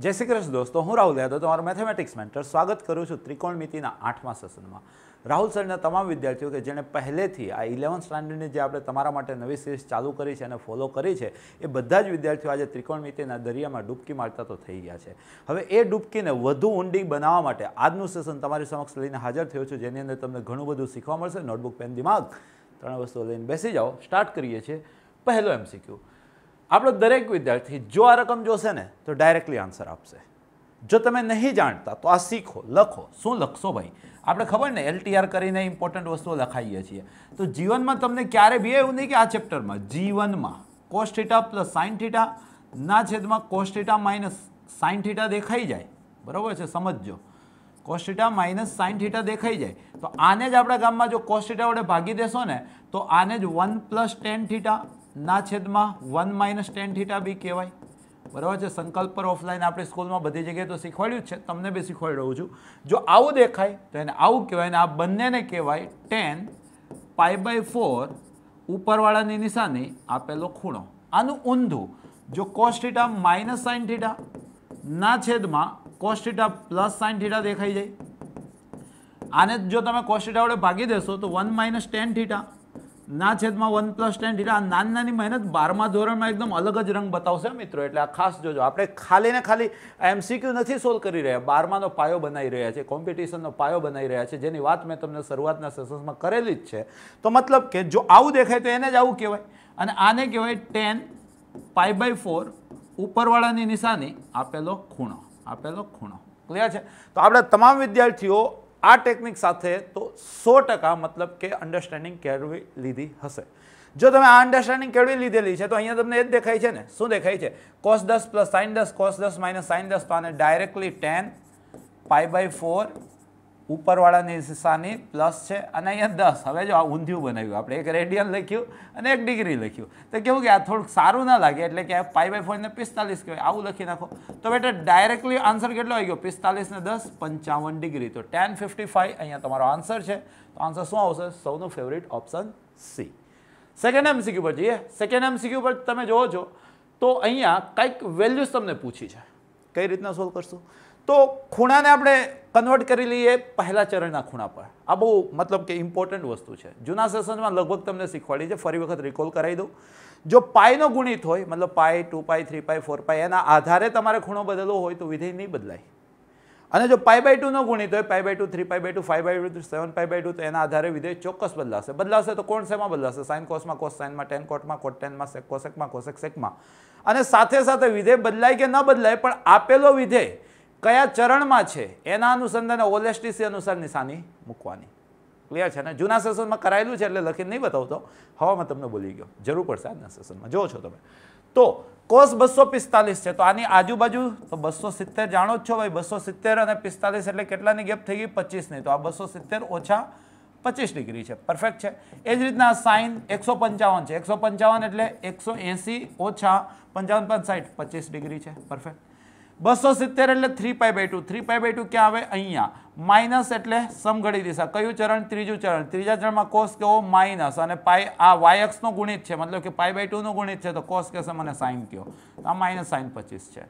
જય શ્રી કૃષ્ણ દોસ્તો, હું રાહુલ યાદવ તમારું મેથેમેટિક્સ મેન્ટર સ્વાગત કરું છું ત્રિકોણમિતિના આઠમા સેશનમાં રાહુલ સરના તમામ વિદ્યાર્થીઓ કે જેણે પહેલેથી આ ઇલેવન્થ સ્ટાન્ડર્ડની જે આપણે તમારા માટે નવી સિરીઝ ચાલુ કરી છે અને ફોલો કરી છે, એ બધા જ વિદ્યાર્થીઓ આજે ત્રિકોણમિતિના દરિયામાં ડૂબકી મારતા તો થઈ ગયા છે. હવે એ ડૂબકીને વધુ ઊંડી બનાવવા માટે આજનું સેશન તમારી સમક્ષ લઈને હાજર થયો છું. જેની અંદર તમને ઘણું બધું શીખવા મળશે. નોટબુક, પેન, દિમાગ, ત્રણ વસ્તુઓ લઈને બેસી જાઓ. સ્ટાર્ટ કરીએ છીએ. પહેલો એમસીક્યુ આપણો દરેક વિદ્યાર્થી જો આ રકમ જોશે ને, તો ડાયરેક્ટલી આન્સર આપશે. જો તમે નહીં જાણતા, તો આ શીખો, લખો. શું લખશો ભાઈ? આપણે ખબર ને એલટીઆર કરીને ઇમ્પોર્ટન્ટ વસ્તુઓ લખાઈએ છીએ. તો જીવનમાં તમને ક્યારે બી, એવું નહીં કે આ ચેપ્ટરમાં જીવનમાં કોસ થીટા પ્લસ સાઇન ના છેદમાં કોસ થીટા માઇનસ સાઇન દેખાઈ જાય. બરાબર છે? સમજજો. કોસ્ટિટા માઇનસ સાઇન દેખાઈ જાય. તો આને જ આપણા ગામમાં જો કોસ્ટિટા વડે ભાગી દેશો ને, તો આને જ વન પ્લસ ટેન થીટા ના છેદમાં વન માઇનસ ટેન થીટા બી કહેવાય. બરાબર છે? સંકલ્પ પર ઓફલાઈન આપણે સ્કૂલમાં બધી જગ્યાએ તો શીખવાડ્યું જ છે. તમને બી શીખવાડી રહ્યું છું. જો આવું દેખાય, તો એને આવું કહેવાય ને આ બંનેને કહેવાય ટેન પાઈ બાય ફોર ઉપરવાળાની નિશાની આપેલો ખૂણો. આનું ઊંધું, જો કોસ્ટીટા માઇનસ સાઇન થીટા ના છેદમાં કોસ્ટીટા પ્લસ સાઇન થીટા દેખાઈ જાય. આને જો તમે કોસ્ટીટા વડે ભાગી દેશો, તો વન માઇનસ ટેન થીટા ના છેદમાં વન પ્લસ ટેન થીટા નાની નાની મહેનત બારમા ધોરણમાં એકદમ અલગ જ રંગ બતાવશે મિત્રો. એટલે આ ખાસ જોજો, આપણે ખાલી ને ખાલી એમસીક્યુ નથી સોલ્વ કરી રહ્યા, બારમાનો પાયો બનાવી રહ્યા છે કોમ્પિટિશનનો પાયો બનાવી રહ્યા છે, જેની વાત મેં તમને શરૂઆતના સેશન્સમાં કરેલી જ છે. તો મતલબ કે જો આવું દેખાય તો એને જ આવું કહેવાય. અને આને કહેવાય ટેન પાઈ બાય ફોર ઉપરવાળાની નિશાની આપેલો ખૂણો આપેલો ખૂણો. ક્લિયર છે? તો આપણે તમામ વિદ્યાર્થીઓ આ ટેકનિક સાથે તો સો ટકા મતલબ કે અન્ડરસ્ટેન્ડિંગ કેળવી લીધી હશે. જો તમે આ અન્ડરસ્ટેન્ડિંગ કેળવી લીધેલી છે, તો અહીંયા તમને એ જ દેખાય છે ને? શું દેખાય છે? કોસ દસ પ્લસ સાઇન દસ કોસ દસ માઇનસ સાઇન દસ તો આને directly tan pi by four ઉપરવાળાની નિશાની પ્લસ છે અને અહીંયા દસ. હવે જો આ ઊંધિયું બનાવ્યું, આપણે એક રેડિયન લખ્યું અને એક ડિગ્રી લખ્યું. તો કેવું કે આ થોડુંક સારું ના લાગે, એટલે કે પાઈ બાય ફોરને પિસ્તાલીસ કહેવાય. આવું લખી નાખો. તો બેટા ડાયરેક્ટલી આન્સર કેટલો આવી ગયો? પિસ્તાલીસ ને દસ, પંચાવન ડિગ્રી તો ટેન ફિફ્ટી ફાઈવ અહીંયા તમારો આન્સર છે. તો આન્સર શું આવશે? સૌનું favourite option C second MCQ પર જઈએ. સેકન્ડ એમસીક્યુ પર તમે જોવો છો, તો અહીંયા કંઈક વેલ્યુઝ તમને પૂછી છે. કઈ રીતના સોલ્વ કરશું? તો ખૂણાને આપણે કન્વર્ટ કરી લઈએ પહેલા ચરણના ખૂણા પર. આ બહુ મતલબ કે ઇમ્પોર્ટન્ટ વસ્તુ છે. જૂના સેશનમાં લગભગ તમને શીખવાડી છે. ફરી વખત રિકોલ કરાવી દઉં. જો પાયનો ગુણિત હોય, મતલબ pi, two pi, three pi four pi, એના આધારે તમારે ખૂણો બદલવો હોય તો વિધેય નહીં બદલાય. અને જો પાય બાય ટુનો ગુણિત હોય, pi by two, three pi by two five by two, seven pi by two, તો એના આધારે વિધેય ચોક્કસ બદલાશે. બદલાશે તો કોણ શેમાં બદલાશે? સાઇન કોસમાં, કોસ સાઇનમાં, ટેન કોટમાં, કોટ ટેનમાં, સેક કોસેકમાં, કોસેક સેકમાં. અને સાથે સાથે વિધેય બદલાય કે ન બદલાય, પણ આપેલો વિધેય કયા ચરણમાં છે? એના અનુસંધાને ઓલેસ્ટીસી અનુસાર નિશાની મૂકવાની. ક્લિયર છે ને? જૂના સેશનમાં કરાયેલું છે એટલે લખીને નહીં બતાવતો. હવામાં તમને બોલી ગયો. જરૂર પડશે આજના સેશનમાં. જુઓ છો તમે. તો કોસ બસો પિસ્તાલીસ છે. તો આની આજુબાજુ તો બસો સિત્તેર જાણો જ છો ભાઈ. બસો સિત્તેર અને પિસ્તાલીસ એટલે કેટલાની ગેપ થઈ ગઈ? પચીસની. તો આ બસો સિત્તેર ઓછા પચીસ ડિગ્રી છે. પરફેક્ટ છે. એ જ રીતના સાઇન એકસો પંચાવન છે. એકસો પંચાવન એટલે એકસો એંસી ઓછા પંચાવન પાંચ સાઠ પચીસ ડિગ્રી છે. પરફેક્ટ બસો સિત્તેર એટલે three pi by two three pi by two ક્યાં આવે? અહીંયા. માઇનસ એટલે સમઘડી દિશા. કયું ચરણ? ત્રીજું ચરણ. ત્રીજા ચરણમાં કોસ કેવો? માઇનસ અને પાય આ વાયક્સનો ગુણિત છે. મતલબ કે પાઈ બાય ટુનો ગુણિત છે, તો કોસ કહેશે મને સાઇન કયો. આ માઇનસ સાઇન પચીસ છે.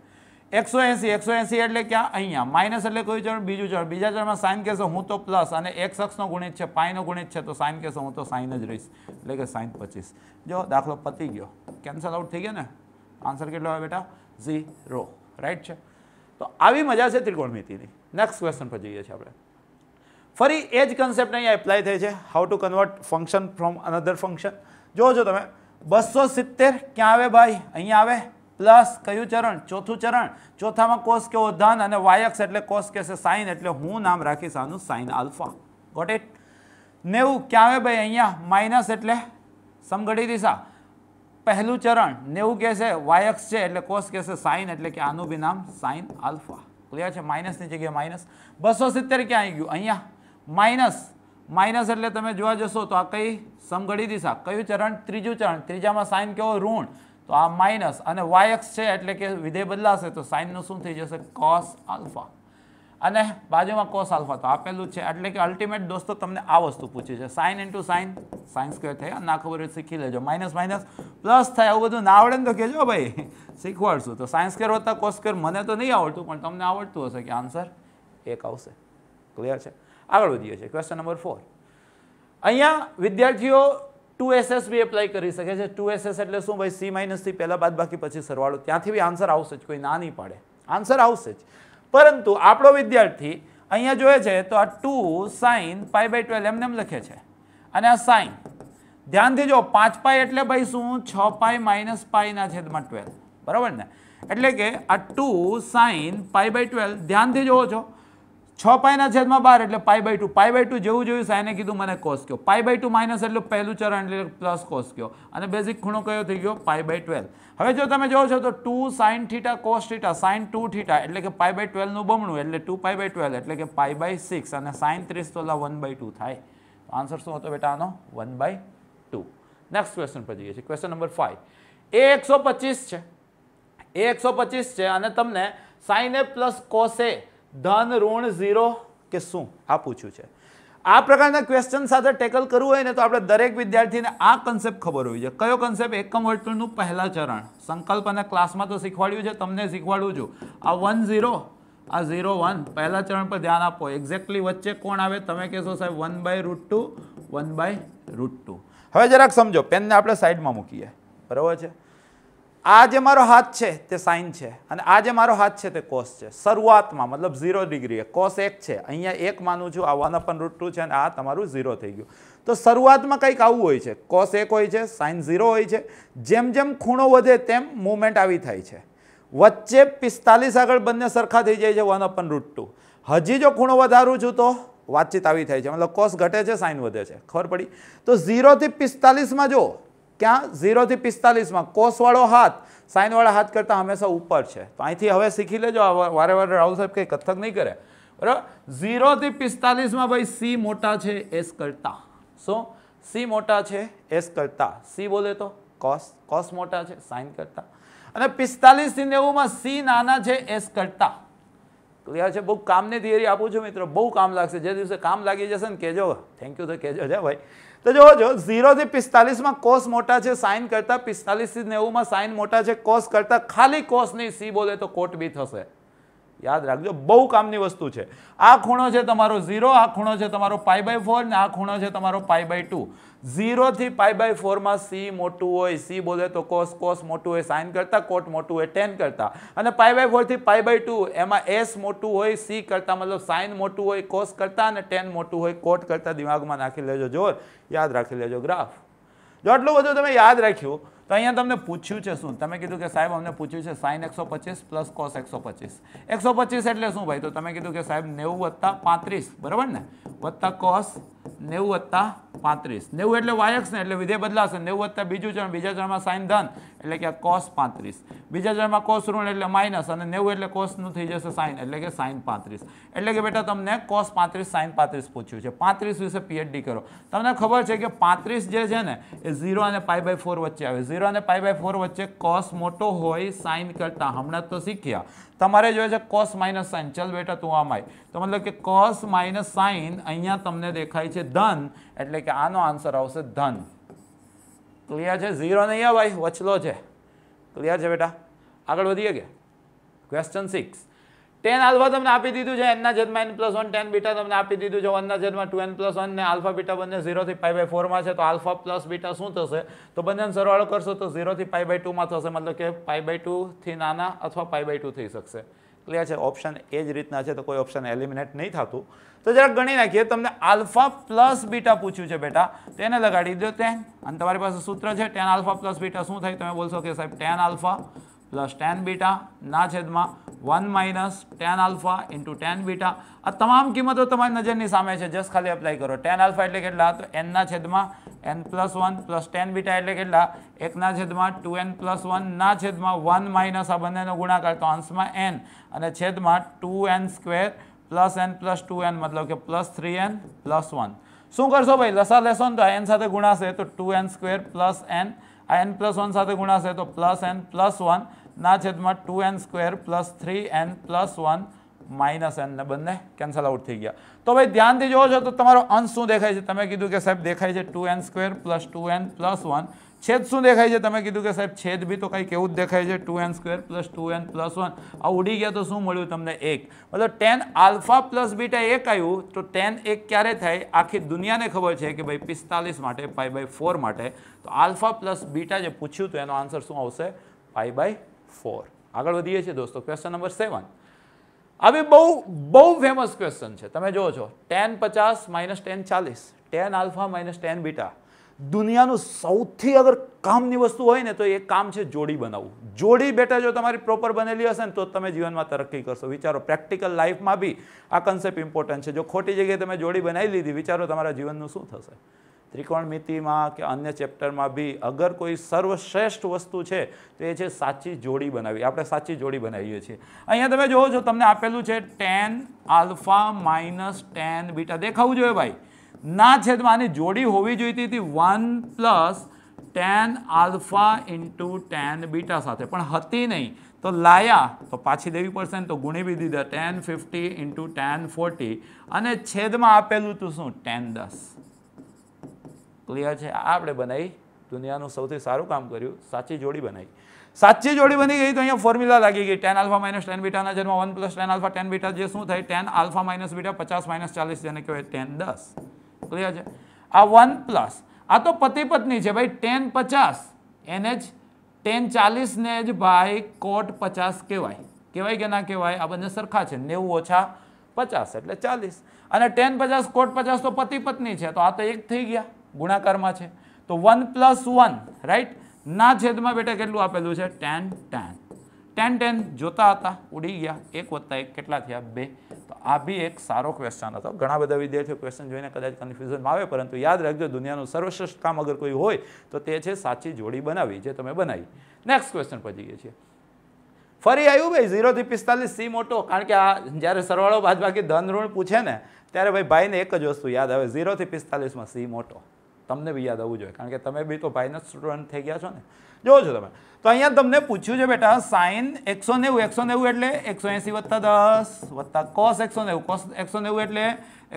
એકસો એંસી. એકસો એંસી એટલે ક્યાં? અહીંયા. માઇનસ એટલે કયું ચરણ? બીજું ચરણ. બીજા ચરણમાં સાઇન કહેશે હું તો પ્લસ અને એક્સ અક્ષનો ગુણિત છે પાઈનો ગુણિત છે, તો સાઇન કહેશે હું તો સાઇન જ રહીશ. એટલે કે સાઇન પચીસ. જો, દાખલો પતી ગયો. કેન્સલ આઉટ થઈ ગયો ને? આન્સર કેટલો આવે બેટા? ઝીરો રાઈટ છે? તો આવી મજા છે ત્રિકોણમિતિની. નેક્સ્ટ ક્વેશ્ચન પર જઈએ છીએ આપણે. ફરી એ જ કન્સેપ્ટ અહીંયા એપ્લાય થાય છે. How to convert function from another function છો તમે. બસો સિત્તેર ક્યાં આવે ભાઈ? અહીંયા આવે. પ્લસ કયું ચરણ? ચોથું ચરણ. ચોથામાં કોસ કેવો ધન અને વાયક્સ એટલે કોસ કહેશે સાઇન એટલે હું નામ રાખીશ આનું સાઇન આલ્ફા ગોટ ઇટ નેવું ક્યાં આવે ભાઈ? અહીંયા? માઇનસ એટલે સમઘડી દિશા. પહેલું ચરણ નેવું કહેશે વાયક્સ છે એટલે કોસ કહેશે સાઇન એટલે કે આનું બી નામ સાઇન આલ્ફા ક્લિયર છે? માઇનસની જગ્યાએ માઇનસ બસો સિત્તેર ક્યાં આવી ગયું? અહીંયા. માઇનસ માઇનસ એટલે તમે જોવા જશો તો આ કઈ સમઘડી દિશા. કયું ચરણ? ત્રીજું ચરણ. ત્રીજામાં સાઇન કેવો? ઋણ. તો આ માઇનસ અને વાયક્સ છે એટલે કે વિધેય બદલાશે તો સાઇનનું શું થઈ જશે? કોસ આલ્ફા અને બાજુમાં કોસ આલ્ફા તો આપેલું છે. એટલે કે અલ્ટિમેટ દોસ્તો તમને આ વસ્તુ પૂછી છે. Sine into sine sine square થયા ના ખબર હોય શીખી લેજો. માઇનસ માઇનસ પ્લસ થાય. આવું બધું ના આવડે ને તો કહેજો ભાઈ. શીખવાડશું. તો સાયન્સ સ્ક્વેર વત્તા કોસ સ્ક્વેર મને તો નહીં આવડતું, પણ તમને આવડતું હશે કે આન્સર એક આવશે. ક્લિયર છે? આગળ વધીએ છીએ. ક્વેશ્ચન નંબર ફોર અહીંયા વિદ્યાર્થીઓ ટુ એસએસ બી એપ્લાય કરી શકે છે. ટુ એસએસ એટલે શું ભાઈ? સી માઇનસથી પહેલાં બાદ બાકી પછી સરવાળો. ત્યાંથી બી આન્સર આવશે જ. કોઈ ના નહીં પાડે. આન્સર આવશે જ. પરંતુ આપણો વિદ્યાર્થી અહીંયા જોઈએ છે તો આ two sine pi by twelve એમને એમ લખે છે. અને આ સાઇન ધ્યાનથી જો પાંચ પાઈ એટલે ભાઈ શું છ પાઈ માઇનસ પાઈના છેદમાં ટ્વેલ્વ બરાબર ને? એટલે કે આ two sine pi by twelve ધ્યાનથી જોવો છો છ પાયના છેદમાં બાર એટલે pi by two pi by two જેવું જોયું સાઈને કીધું, મને કોસ કયો. પાઈ બાય ટુ માઇનસ એટલે પહેલું ચરણ એટલે પ્લસ કોસ કયો. અને બેઝિક ખૂણો કયો થઈ ગયો? પાઈ બાય ટ્વેલ્વ હવે જો તમે જોવો છો, તો two sine theta cos theta sine two theta એટલે કે પાઈ બાય ટ્વેલ્વનું બમણું એટલે ટુ પાઈ બાય ટ્વેલ્વ એટલે કે પાઈ બાય સિક્સ અને સાઇન ત્રીસ તોલા વન બાય ટુ થાય. આન્સર શું હતો બેટા આનો? One by two next question પર જઈએ છીએ. ક્વેશ્ચન નંબર ફાઇવ એ એકસો પચીસ છે. એ એકસો પચીસ છે અને તમને સાઇન એ પ્લસ કોસે ધન ઋણ ઝીરો કે શું? આ પૂછ્યું છે. આ પ્રકારના ક્વેશ્ચન સાથે ટેકલ કરવું હોય ને તો આપણે દરેક વિદ્યાર્થીને આ કન્સેપ્ટ ખબર હોવી જોઈએ. કયો કન્સેપ્ટ એકમ વર્તુળનું પહેલા ચરણ. સંકલ્પ અને ક્લાસમાં તો શીખવાડ્યું છે, તમને શીખવાડું છું. આ વન ઝીરો આ ઝીરો વન પહેલા ચરણ પર ધ્યાન આપો. એક્ઝેક્ટલી વચ્ચે કોણ આવે? તમે કહેશો સાહેબ one by root two one by root two હવે જરાક સમજો. પેનને આપણે સાઈડમાં મૂકીએ. બરાબર છે? આ જે મારો હાથ છે, તે સાઇન છે અને આ જે મારો હાથ છે, તે કોસ છે. શરૂઆતમાં, મતલબ ઝીરો ડિગ્રીએ, કોસ એક છે. અહીંયા એક માનું છું, આ વન અપન રૂટ ટુ છે અને આ તમારું ઝીરો થઈ ગયું. તો શરૂઆતમાં કંઈક આવું હોય છે. કોસ એક હોય છે સાઇન ઝીરો હોય છે. જેમ જેમ ખૂણો વધે, તેમ મુવમેન્ટ આવી થાય છે. વચ્ચે પિસ્તાલીસ આગળ બંને સરખા થઈ જાય છે વન અપન રૂટ ટુ હજી જો ખૂણો વધારું છું, તો વાતચીત આવી થાય છે. મતલબ કોસ ઘટે છે સાઇન વધે છે. ખબર પડી? તો ઝીરોથી પિસ્તાલીસમાં જો ક્યાં? ઝીરોથી પિસ્તાલીસમાં. કોસવાળો હાથ. સાઇનવાળા હાથ કરતાં હંમેશા ઉપર છે. તો અહીંથી હવે શીખી લેજો. વારે વારે રાહુલ સાહેબ કંઈ કથક નહીં કરે. બરાબર? ઝીરોથી પિસ્તાલીસમાં ભાઈ સી મોટા છે, એસ કરતા. શું? સી મોટા છે, એસ કરતા. સી બોલે તો? કોસ. કોસ મોટા છે સાઇન કરતા. અને પિસ્તાલીસથી નેવુંમાં સી નાના છે, એસ કરતા. ક્લિયર છે? બહુ કામની થિયરી આપું છું મિત્રો. બહુ કામ લાગશે. જે દિવસે કામ લાગી જશે ને, કહેજો. થેન્ક યુ તો કહેજો છે ભાઈ. તો જો જો ઝીરોથી પિસ્તાલીસમાં કોસ મોટા છે સાઇન કરતાં પિસ્તાલીસથી નેવુંમાં સાઇન મોટા છે કોસ કરતાં ખાલી કોસ નહીં સી બોલે તો કોટ બી થશે. યાદ રાખજો, બહુ કામની વસ્તુ છે. આ ખૂણો છે તમારો ઝીરો, આ ખૂણો છે તમારો પાઈ બાય ફોર ને આ ખૂણો છે તમારો પાઈ બાય ટુ. ઝીરોથી પાઈ બાય ફોરમાં સી મોટું હોય સી બોલે તો કોસ કોસ મોટું હોય સાઇન કરતાં કોટ મોટું હોય ટેન કરતાં. અને પાઈ બાય ફોરથી પાઈ બાય ટુ, એમાં એસ મોટું હોય સી કરતાં મતલબ સાઇન મોટું હોય કોસ કરતાં અને ટેન મોટું હોય કોટ કરતાં દિમાગમાં નાખી લેજો, જોર. યાદ રાખી લેજો ગ્રાફ જો આટલું બધું તમે યાદ રાખ્યું તો અહીંયા તમને પૂછ્યું છે શું? તમે કીધું કે સાહેબ અમને પૂછ્યું છે સાઇન એકસો પચીસ પ્લસ કોસ એકસો પચીસ. એકસો પચીસ એટલે શું ભાઈ? તો તમે કીધું કે સાહેબ નેવું વત્તા પાંત્રીસ, બરાબર ને? વત્તા કોસ નેવું વત્તા પાંત્રીસ. નેવું એટલે વાયક્સ ને, એટલે વિધેય બદલાશે. નેવું વત્તા બીજું ચરણ, બીજા ચરણમાં સાઇન ધન, એટલે કે કોસ પાંત્રીસ. બીજા ચરણમાં કોસ ઋણ, એટલે માઇનસ અને નેવું એટલે કોસનું થઈ જશે સાઇન એટલે કે સાઇન પાંત્રીસ. એટલે કે બેટા તમને કોસ પાંત્રીસ સાઇન પાંત્રીસ પૂછ્યું છે. પાંત્રીસ વિશે પીએચડી કરો. તમને ખબર છે કે પાંત્રીસ જે છે ને, એ ઝીરો અને પાઈ બાય ફોર વચ્ચે આવે. ઝીરો અને પાઈ બાય ફોર વચ્ચે કોસ મોટો હોય સાઇન કરતાં. હમણાં તો શીખ્યા. તમારે જોઈએ છે કોસ માઇનસ સાઇન ચલ બેટા તું આમ આય. તો મતલબ કે કોસ માઇનસ સાઇન અહીંયા તમને દેખાય છે ધન, એટલે કે આનો આન્સર આવશે ધન. ક્લિયર છે? ઝીરો નહીં આ ભાઈ, વચલો છે. ક્લિયર છે બેટા? આગળ વધીએ કે? ક્વેશ્ચન સિક્સ ટેન આલ્ફા તમને આપી દીધું છે એનના જન્મમાં N plus one tan beta તમને આપી દીધું છે વનના જન્મમાં ટુ એન પ્લસ વન ને આલ્ફા બીટા બંને ઝીરોથી પાઈ બાય ફોરમાં છે, તો આલ્ફા પ્લસ બીટા શું થશે? તો બંનેનો સરવાળો કરશો તો ઝીરોથી પાઈ બાય ટુમાં થશે, મતલબ કે પાઈ બાય ટુથી નાના અથવા પાઈ બાય ટુ થઈ શકશે. ક્લિયર છે? ઓપ્શન એ જ રીતના છે, તો કોઈ ઓપ્શન એલિમિનેટ નહીં થતું. તો જરાક ગણી નાખીએ, તમને આલ્ફા પ્લસ બીટા પૂછ્યું છે, બેટા. તેને લગાડી દો ટેન. અને તમારી પાસે સૂત્ર છે, ટેન આલ્ફા પ્લસ બીટા શું થાય? તમે બોલશો કે સાહેબ, tan alpha plus tan beta ના છેદમાં one minus tan alpha into tan beta આ તમામ કિંમતો તમારી નજરની સામે છે. જસ્ટ ખાલી એપ્લાય કરો. ટેન આલ્ફા એટલે કેટલા? તો એનના છેદમાં N plus one plus tan beta એટલે કેટલા? એકના છેદમાં ટુ એન પ્લસ વનના છેદમાં વન માઇનસ આ બંનેનો ગુણાકાર. તો અંશમાં એન અને છેદમાં two N square plus N plus two N મતલબ કે plus three N plus one શું કરશો ભાઈ? લસા લેશો ને તો એન સાથે ગુણાશે તો two N square plus N આ એન પ્લસ વન સાથે ગુણાશે તો પ્લસ એન પ્લસ વન ના છેદમાં two N square plus three N plus one minus N ને બંને કેન્સલ આઉટ થઈ ગયા. તો ભાઈ ધ્યાનથી જોવો છો તો તમારો અંશ શું દેખાય છે? તમે કીધું કે સાહેબ દેખાય છે two N square plus two N plus one છેદ શું દેખાય છે? તમે કીધું કે સાહેબ છેદ બી તો કંઈક એવું જ દેખાય છે two N square plus two N plus one આ ઉડી ગયા તો શું મળ્યું તમને? એક. મતલબ ટેન આલ્ફા પ્લસ બીટા એક આવ્યું, તો ટેન એક ક્યારે થાય? આખી દુનિયાને ખબર છે કે ભાઈ પિસ્તાલીસ માટે પાઈ બાય ફોર માટે. તો આલ્ફા પ્લસ બીટા જે પૂછ્યું તો એનો આન્સર શું આવશે? પાઈ બાય ફોર આગળ વધીએ છીએ દોસ્તો ક્વેશ્ચન નંબર સેવન આવી બહુ બહુ ફેમસ ક્વેશ્ચન છે. તમે જુઓ છો ટેન પચાસ માઇનસ ટેન ચાલીસ tan alpha minus tan beta દુનિયાનું સૌથી અગર કામની વસ્તુ હોય ને તો એ કામ છે જોડી બનાવવું. જોડી બેટા, જો તમારી પ્રોપર બનેલી હશે ને તો તમે જીવનમાં તરક્કી કરશો. વિચારો પ્રેક્ટિકલ લાઈફમાં બી આ કન્સેપ્ટ ઇમ્પોર્ટન્ટ છે. જો ખોટી જગ્યાએ તમે જોડી બનાવી લીધી, વિચારો તમારા જીવનનું શું થશે? ત્રિકોણમિતિમાં કે અન્ય ચેપ્ટરમાં બી અગર કોઈ સર્વશ્રેષ્ઠ વસ્તુ છે, તો એ છે સાચી જોડી બનાવી આપણે સાચી જોડી બનાવીએ છીએ. અહીંયા તમે જુઓ છો, તમને આપેલું છે tan alpha minus tan beta. દેખાવું જોઈએ ભાઈ. ના છેદમાં આની જોડી હોવી જોઈતી હતી one plus tan alpha into tan beta સાથે. પણ હતી નહીં. તો લાયા. તો પાછી દેવી પડશે ને તો ગુણી બી દીધા. Tan fifty into tan forty. અને છેદમાં આપેલું તું શું? ટેન દસ. ક્લિયર છે. આપણે બનાવી દુનિયાનું સૌથી સારું કામ કર્યું. સાચી જોડી બનાવી સાચી જોડી બની ગઈ તો અહીંયા ફોર્મ્યુલા લાગી ગઈ. ટેન આલ્ફા માઇનસ ટેન બીટાના જન્મ one plus tan alpha tan beta જે શું થાય? ટેન આલ્ફા માઇનસ બીટા પચાસ માઇનસ ચાલીસ જેને કહેવાય ટેન દસ. ક્લિયર છે? આ વન પ્લસ આ તો પતિ પત્ની છે ભાઈ. ટેન પચાસ, એને જ ટેન ચાલીસને જ ભાઈ કોટ પચાસ કહેવાય. કહેવાય કે ના કહેવાય? આ બંને સરખા છે. નેવું ઓછા પચાસ એટલે ચાલીસ. અને ટેન પચાસ કોટ પચાસ તો પતિ પત્ની છે. તો આ તો એક થઈ ગયા. ગુણાકારમાં છે. તો વન પ્લસ વન રાઈટ ના છેદમાં બેટા કેટલું આપેલું છે? ટેન ટેન ટેન ટેન જોતા હતા, ઉડી ગયા. એક વત્તા એક કેટલા થયા? બે. તો આ બી એક સારો ક્વેશ્ચન હતો. ઘણા બધા વિદ્યાર્થીઓ ક્વેશ્ચન જોઈને કદાચ કન્ફ્યુઝનમાં આવે, પરંતુ યાદ રાખજો, દુનિયાનું સર્વશ્રેષ્ઠ કામ અગર કોઈ હોય, તો તે છે સાચી જોડી બનાવી જે તમે બનાવી. નેક્સ્ટ ક્વેશ્ચન પર જઈએ છીએ. ફરી આવ્યું ભાઈ ઝીરોથી પિસ્તાલીસ સી મોટો. કારણ કે આ જ્યારે સરવાળો બાદબાકી ધન ઋણ પૂછે ને, ત્યારે ભાઈ ભાઈને એક જ વસ્તુ યાદ આવે ઝીરોથી પિસ્તાલીસમાં સી મોટો. તમને બી યાદ આવવું જોઈએ. કારણ કે તમે બી તો ભાઈના સ્ટુડન્ટ થઈ ગયા છો ને. જોવો છો તમે. તો અહીંયા તમને પૂછ્યું છે બેટા સાઇન એકસો નેવું એકસો નેવું એટલે એકસો એંસી વત્તા દસ વત્તા કોસ એકસો નેવું. કોસ એકસો નેવું એટલે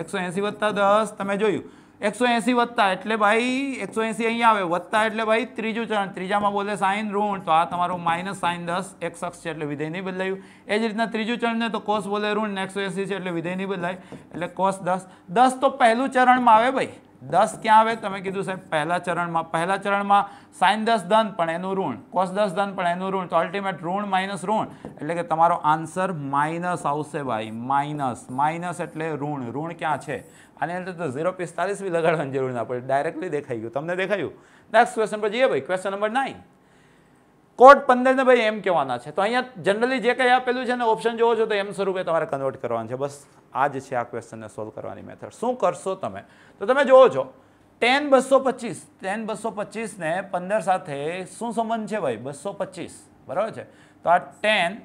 એકસો એંસી વત્તા દસ. તમે જોયું. એકસો એંસી વત્તા એટલે ભાઈ એકસો એંસી અહીંયા આવે. વત્તા એટલે ભાઈ ત્રીજું ચરણ. ત્રીજામાં બોલે સાઇન ઋણ. તો આ તમારું માઇનસ સાઇન દસ એક શખ્સ છે એટલે વિધેય નહીં બદલાયું. એ જ રીતના ત્રીજું ચરણને તો કોસ બોલે ઋણ ને એકસો એંસી છે એટલે વિધેય નહીં બદલાય. એટલે કોસ દસ. દસ તો પહેલું ચરણમાં આવે ભાઈ. દસ ક્યાં આવે? તમે કીધું સાહેબ, પહેલા ચરણમાં પહેલા ચરણમાં સાઇન દસ ધન, પણ એનું ઋણ. કોસ દસ ધન, પણ એનું ઋણ. તો અલ્ટિમેટ ઋણ માઇનસ ઋણ. એટલે કે તમારો આન્સર માઇનસ આવશે ભાઈ માઇનસ માઇનસ એટલે ઋણ. ઋણ ક્યાં છે? આની અંદર તો ઝીરો પિસ્તાલીસ બી લગાડવાની જરૂર ના પડે. ડાયરેક્ટલી દેખાઈ ગયું. તમને દેખાયું? નેક્સ્ટ ક્વેશ્ચન પર જઈએ ભાઈ. ક્વેશ્ચન નંબર નાઇન કોડ પંદરને ભાઈ એમ કહેવાના છે. તો અહીંયા જનરલી જે કંઈ આપેલું છે ને ઓપ્શન જોવો છો તો એમ સ્વરૂપે તમારે કન્વર્ટ કરવાનું છે. બસ આ જ છે આ ક્વેશ્ચનને સોલ્વ કરવાની મેથડ શું કરશો તમે? તો તમે જોવો છો ટેન બસો પચીસ ટેન બસો પચીસને પંદર સાથે શું સંબંધ છે ભાઈ? બસો પચીસ. બરાબર છે? તો આ ટેન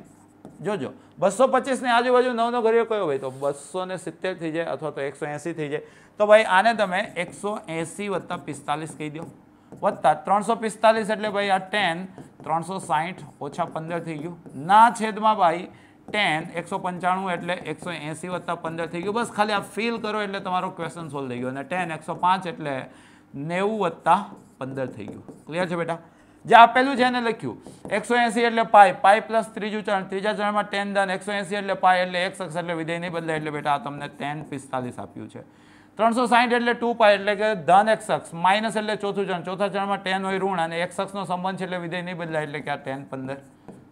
જોજો, બસો પચીસની આજુબાજુ નવનો ઘડિયો કયો ભાઈ? તો બસો ને સિત્તેર થઈ જાય અથવા તો એકસો એંસી થઈ જાય. તો ભાઈ આને તમે એકસો એંસી વત્તા પિસ્તાલીસ કહી દો. વત્તા ત્રણસો પિસ્તાલીસ એટલે ભાઈ આ ટેન, ત્રણસો સાહીઠ ઓછા પંદર થઈ ગયું. ના છેદમાં ભાઈ ટેન, એકસો પંચાણું એટલે એકસો એંસી વત્તા પંદર થઈ ગયું. બસ ખાલી આ ફિલ કરો એટલે તમારો ક્વેશ્ચન સોલ્વ થઈ ગયો. અને ટેન, એકસો પાંચ એટલે નેવું વત્તા પંદર થઈ ગયું. ક્લિયર છે બેટા? જે આપેલું છે એને લખ્યું. એકસો એંસી એટલે પાય પાય પ્લસ ત્રીજું ચરણ ત્રીજા ચરણમાં ટેન ધન એકસો એંસી એટલે પાય એટલે એક શખ્સ એટલે વિધેય નહીં બદલાય એટલે બેટા આ તમને ટેન પિસ્તાલીસ આપ્યું છે. ત્રણસો સાહીઠ એટલે ટુ પાય એટલે કે ધન એક શખ્સ. માઇનસ એટલે ચોથું ચરણ ચોથા ચરણમાં ટેન હોય ઋણ અને એક શખ્સનો સંબંધ છે એટલે વિધેય નહીં બદલાય એટલે કે આ ટેન પંદર.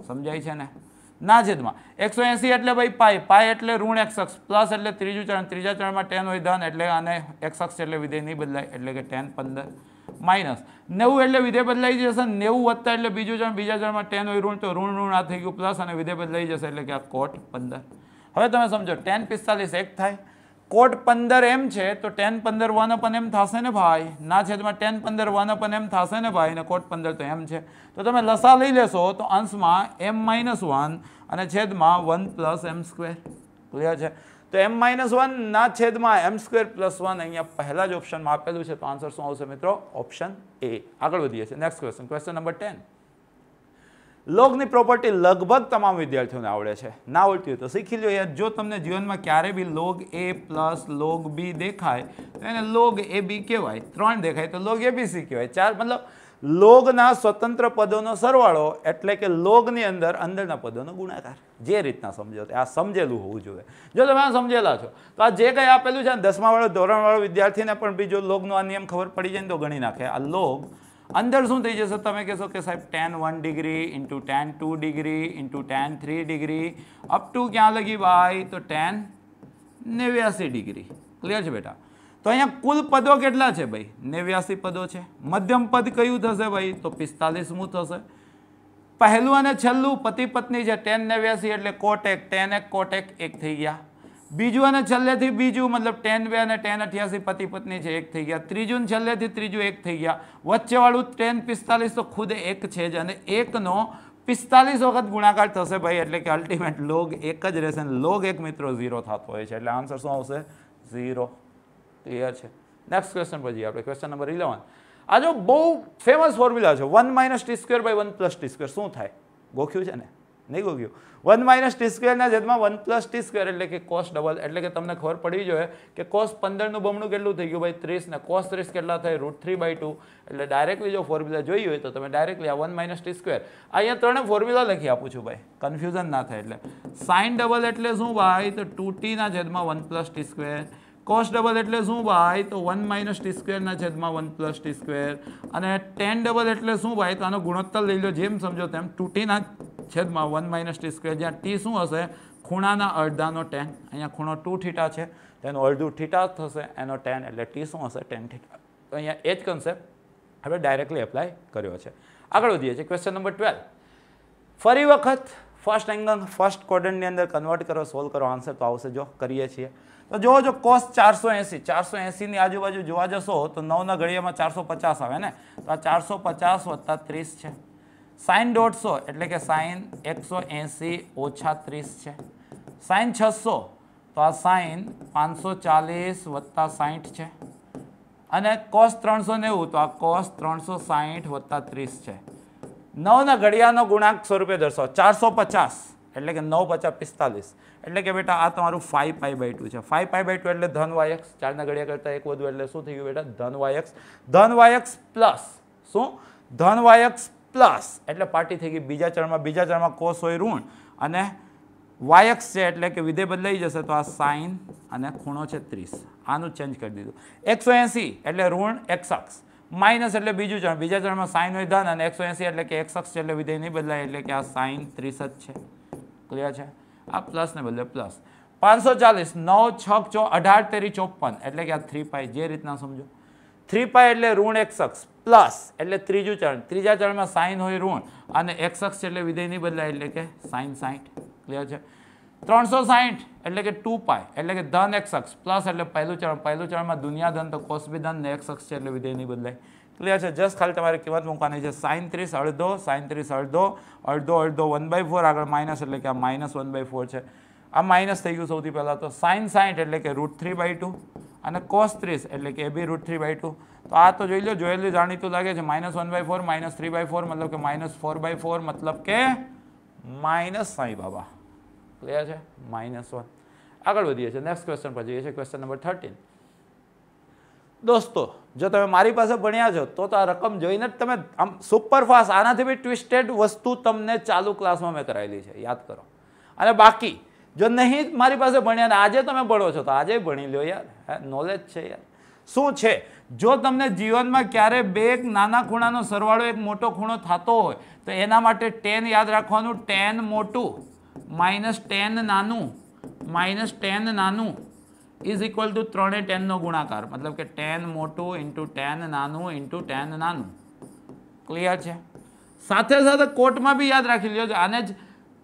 સમજાય છે ને? ના છેદમાં એકસો એંસી એટલે ભાઈ પાય. પાય એટલે ઋણ એક શખ્સ. પ્લસ એટલે ત્રીજું ચરણ ત્રીજા ચરણમાં ટેન હોય ધન એટલે અને એક શખ્સ એટલે વિધેય નહીં બદલાય એટલે કે ટેન પંદર. માઇનસ. નેવું એટલે વિધેય બદલાઈ જશે. નેવું વત્તા એટલે બીજું ચરણ બીજા ચરણમાં ટેન હોય ઋણ તો ઋણ ઋણ આ થઈ ગયું. પ્લસ અને વિધેય બદલાઈ જશે એટલે કે આ કોટ પંદર. હવે તમે સમજો. ટેન પિસ્તાલીસ એક થાય. કોટ પંદર એમ છે, તો ટેન પંદર વન અપન એમ થશે ને ભાઈ? ના છેદમાં ટેન પંદર વન અપન એમ થશે ને ભાઈ? ને કોટ પંદર તો એમ છે. તો તમે લસા લઈ લેશો, તો અંશમાં એમ માઇનસ વન અને છેદમાં one plus M square. Clear છે? તો એમ માઇનસ વન, ના છેદમાં એમ સ્ક્વેર પ્લસ વન, અહીંયા પહેલા જ ઓપ્શનમાં આપેલું છે, તો આન્સર શું આવશે મિત્રો? ઓપ્શન એ આગળ વધીએ છીએ. Next question question number ten લોગની property લગભગ તમામ વિદ્યાર્થીઓને આવડે છે. ના આવડતી હોય તો શીખી લો યાર. જો તમને જીવનમાં ક્યારે બી log A plus log B દેખાય, તો એને લોગ એ બી કહેવાય. ત્રણ દેખાય તો લોગ એ બી સી કહેવાય. ચાર મતલબ લોગના સ્વતંત્ર પદોનો સરવાળો એટલે કે લોગની અંદર અંદરના પદોનો ગુણાકાર. જે રીતના સમજો આ સમજેલું હોવું જોઈએ. જો તમે આ સમજેલા છો, તો આ જે કંઈ આપેલું છે ને દસમાવાળો, ધોરણવાળો વિદ્યાર્થીને પણ બી જો લોગનો આ નિયમ ખબર પડી જાય તો ગણી નાખે. આ લોગ અંદર શું થઈ જશે? તમે કહેશો કે સાહેબ tan one degree into tan two degree into tan three degree up to ક્યાં લગી ભાઈ? તો ટેન નેવ્યાસી ડિગ્રી ક્લિયર છે બેટા? તો અહીંયા કુલ પદો કેટલા છે ભાઈ? નેવ્યાસી પદો છે. મધ્યમ પદ કયું થશે ભાઈ? તો પિસ્તાલીસમું થશે. પહેલું અને છેલ્લું પતિ પત્ની છે. ટેન નેવ્યાસી એટલે કોટેક ટેન એક કોટેક, એક થઈ ગયા. બીજું અને છેલ્લેથી બીજું, મતલબ ટેન બે અને ટેન અઠ્યાસી પતિ પત્ની છે, એક થઈ ગયા. ત્રીજું ને છેલ્લેથી ત્રીજું એક થઈ ગયા. વચ્ચેવાળું ટેન પિસ્તાલીસ તો ખુદ એક છે જ અને એકનો પિસ્તાલીસ વખત ગુણાકાર થશે ભાઈ, એટલે કે અલ્ટિમેટ લોગ એક જ રહેશે અને લોગ એક મિત્રો ઝીરો થતો હોય છે. એટલે આન્સર શું આવશે? ઝીરો ક્લિયર છે. નેક્સ્ટ ક્વેશ્ચન પછી આપણે. ક્વેશ્ચન નંબર ઇલેવન આ જો બહુ ફેમસ ફોર્મ્યુલા છે. One minus T square by one plus T square શું થાય? ગોખ્યું છે ને? નહીં ગયું વન માઇનસ ટી સ્ક્વેરના છેદમાં વન પ્લસ ટી સ્ક્વેર એટલે કે કોસ ડબલ. એટલે કે તમને ખબર પડવી જોઈએ કે કોસ પંદરનું બમણું કેટલું થઈ ગયું ભાઈ? ત્રીસ. ને કોસ ત્રીસ કેટલા થાય? Root three by two. એટલે ડાયરેક્ટલી જો ફોર્મ્યુલા જોઈ હોય તો તમે ડાયરેક્ટલી આ વન માઇનસ ટી સ્ક્વેર. અહીંયા ત્રણે ફોર્મ્યુલા લખી આપું છું ભાઈ. કન્ફ્યુઝન ના થાય એટલે. સાઇન ડબલ એટલે શું ભાઈ? તો ટુ ટીના છેદમાં one plus T square. Cos double એટલે શું ભાઈ? તો વન માઇનસ ટી સ્ક્વેરના છેદમાં વન પ્લસ ટી સ્ક્વેર અને ટેન ડબલ એટલે શું ભાઈ? તો આનો ગુણોત્તર લઈ લો. જેમ સમજો તેમ ટુ ટીના છેદમાં વન માઇનસ ટી સ્ક્વેર જ્યાં ટી શું હશે? ખૂણાના અડધાનો ટેન અહીંયા ખૂણો ટુ થીટા છે. તેનું અડધું થીટા થશે. એનો ટેન એટલે ટી શું હશે? ટેન થીટા તો અહીંયા એ જ કન્સેપ્ટ આપણે ડાયરેક્ટલી એપ્લાય કર્યો છે. આગળ વધીએ છીએ. ક્વેશ્ચન નંબર ટ્વેલ્વ ફરી વખત ફર્સ્ટ એંગલ ફર્સ્ટ ક્વોડ્રન્ટની અંદર કન્વર્ટ કરો સોલ્વ કરો આન્સર તો આવશે જો. કરીએ છીએ. તો જો જો કોસ ચારસો એંસી, ચારસો એંસીની આજુબાજુ જોવા જશો તો નવના ઘડિયામાં ચારસો પચાસ આવે ને? તો આ ચારસો પચાસ વત્તા ત્રીસ છે. સાઈન દોઢસો એટલે કે સાઈન એકસો એંસી ઓછા ત્રીસ છે. સાઈન છસો તો આ સાઈન પાંચસો ચાલીસ વત્તા સાહીઠ છે. અને કોસ ત્રણસો નેવું તો આ કોસ ત્રણસો સાહીઠ વત્તા ત્રીસ છે. નવના ઘડિયાળનો ગુણાંક સ્વરૂપે દર્શાવો. ચારસો પચાસ. એટલે કે નવ પચાસ પિસ્તાલીસ. એટલે કે બેટા આ તમારું ફાઈવ પાઈ બાય ટુ છે. ફાઈવ પાઈ બાય ટુ એટલે ધન વાયક્સ ચારના ઘડિયા કરતાં એક વધુ એટલે શું થઈ ગયું બેટા? ધન વાયક્સ ધન વાયક્સ પ્લસ શું? ધન વાયક્સ પ્લસ એટલે પાર્ટી થઈ ગઈ બીજા ચરણમાં. બીજા ચરણમાં કોસ હોય ઋણ અને વાયક્સ છે એટલે કે વિધેય બદલાઈ જશે તો આ સાઇન અને ખૂણો છે ત્રીસ. આનું ચેન્જ કરી દીધું. એકસો એંસી એટલે ઋણ એક્સ માઇનસ એટલે બીજું ચરણ. બીજા ચરણમાં સાઇન હોય ધન અને એકસો એંસી એટલે કે એકસક્સ છે એટલે વિધેય નહીં બદલાય એટલે કે આ સાઇન ત્રીસ જ છે. ક્લિયર છે? આ પ્લસને બદલે પ્લસ પાંચસો ચાલીસ, નવ છક ચો, અઢાર, તેરી, ચોપન. એટલે કે આ થ્રી પાય જે રીતના સમજો. થ્રી પાય એટલે ઋણ એક્સ શખ્સ. પ્લસ એટલે ત્રીજું ચરણ. ત્રીજા ચરણમાં સાઇન હોય ઋણ. અને એક્સ શખ્સ એટલે વિધેયની બદલાય એટલે કે સાઇન સાઠ ક્લિયર છે? ત્રણસો સાહીઠ એટલે કે ટુ પાય એટલે કે ધન એક શખ્સ. પ્લસ એટલે પહેલું ચરણ. પહેલું ચરણમાં દુનિયા ધન તો કોસબી ધન ને એક શખ્સ છે એટલે વિધેયની બદલાય. ક્લિયર છે જસ્ટ ખાલી તમારે કિંમત મૂકવાની છે સાઇન ત્રીસ અડધો સાઇન ત્રીસ અડધો અડધો અડધો વન બાય ફોર આગળ માઇનસ એટલે કે આ માઇનસ વન બાય ફોર છે. આ માઇનસ થઈ ગયું સૌથી પહેલાં તો સાઇન સાઠ એટલે કે રૂટ થ્રી બાય ટુ અને કોસ ત્રીસ એટલે કે એ બી રૂટ થ્રી બાય ટુ તો આ તો જોઈ લો, જોયેલું જાણીતું લાગે છે minus one by four minus three by four મતલબ કે માઇનસ ફોર બાય ફોર મતલબ કે માઇનસ સાંઈ બાબા. ક્લિયર છે માઇનસ વન આગળ વધીએ છીએ નેક્સ્ટ ક્વેશ્ચન પર જઈએ છીએ ક્વેશ્ચન નંબર થર્ટીન દોસ્તો, જો તમે મારી પાસે ભણ્યા છો, તો આ રકમ જોઈને જ તમે આમ સુપરફાસ્ટ આનાથી બી ટ્વિસ્ટેડ વસ્તુ તમને ચાલુ ક્લાસમાં મેં કરાવેલી છે, યાદ કરો. અને બાકી, જો નહીં મારી પાસે ભણ્યા ને આજે તમે ભણો છો, તો આજે ભણી લો યાર નોલેજ છે યાર. શું છે? જો તમને જીવનમાં ક્યારે બે નાના ખૂણાનો સરવાળો, એક મોટો ખૂણો થતો હોય, તો એના માટે ટેન યાદ રાખવાનું, ટેન મોટું માઇનસ ટેન નાનું માઇનસ ટેન નાનું. ઇઝ ઇક્વલ ટુ ત્રણે ટેનનો ગુણાકાર. મતલબ કે ટેન મોટું ઇન્ટુ ટેન નાનું ઇન્ટુ ટેન નાનું. ક્લિયર છે? સાથે સાથે કોટમાં બી યાદ રાખી લ્યો આને જ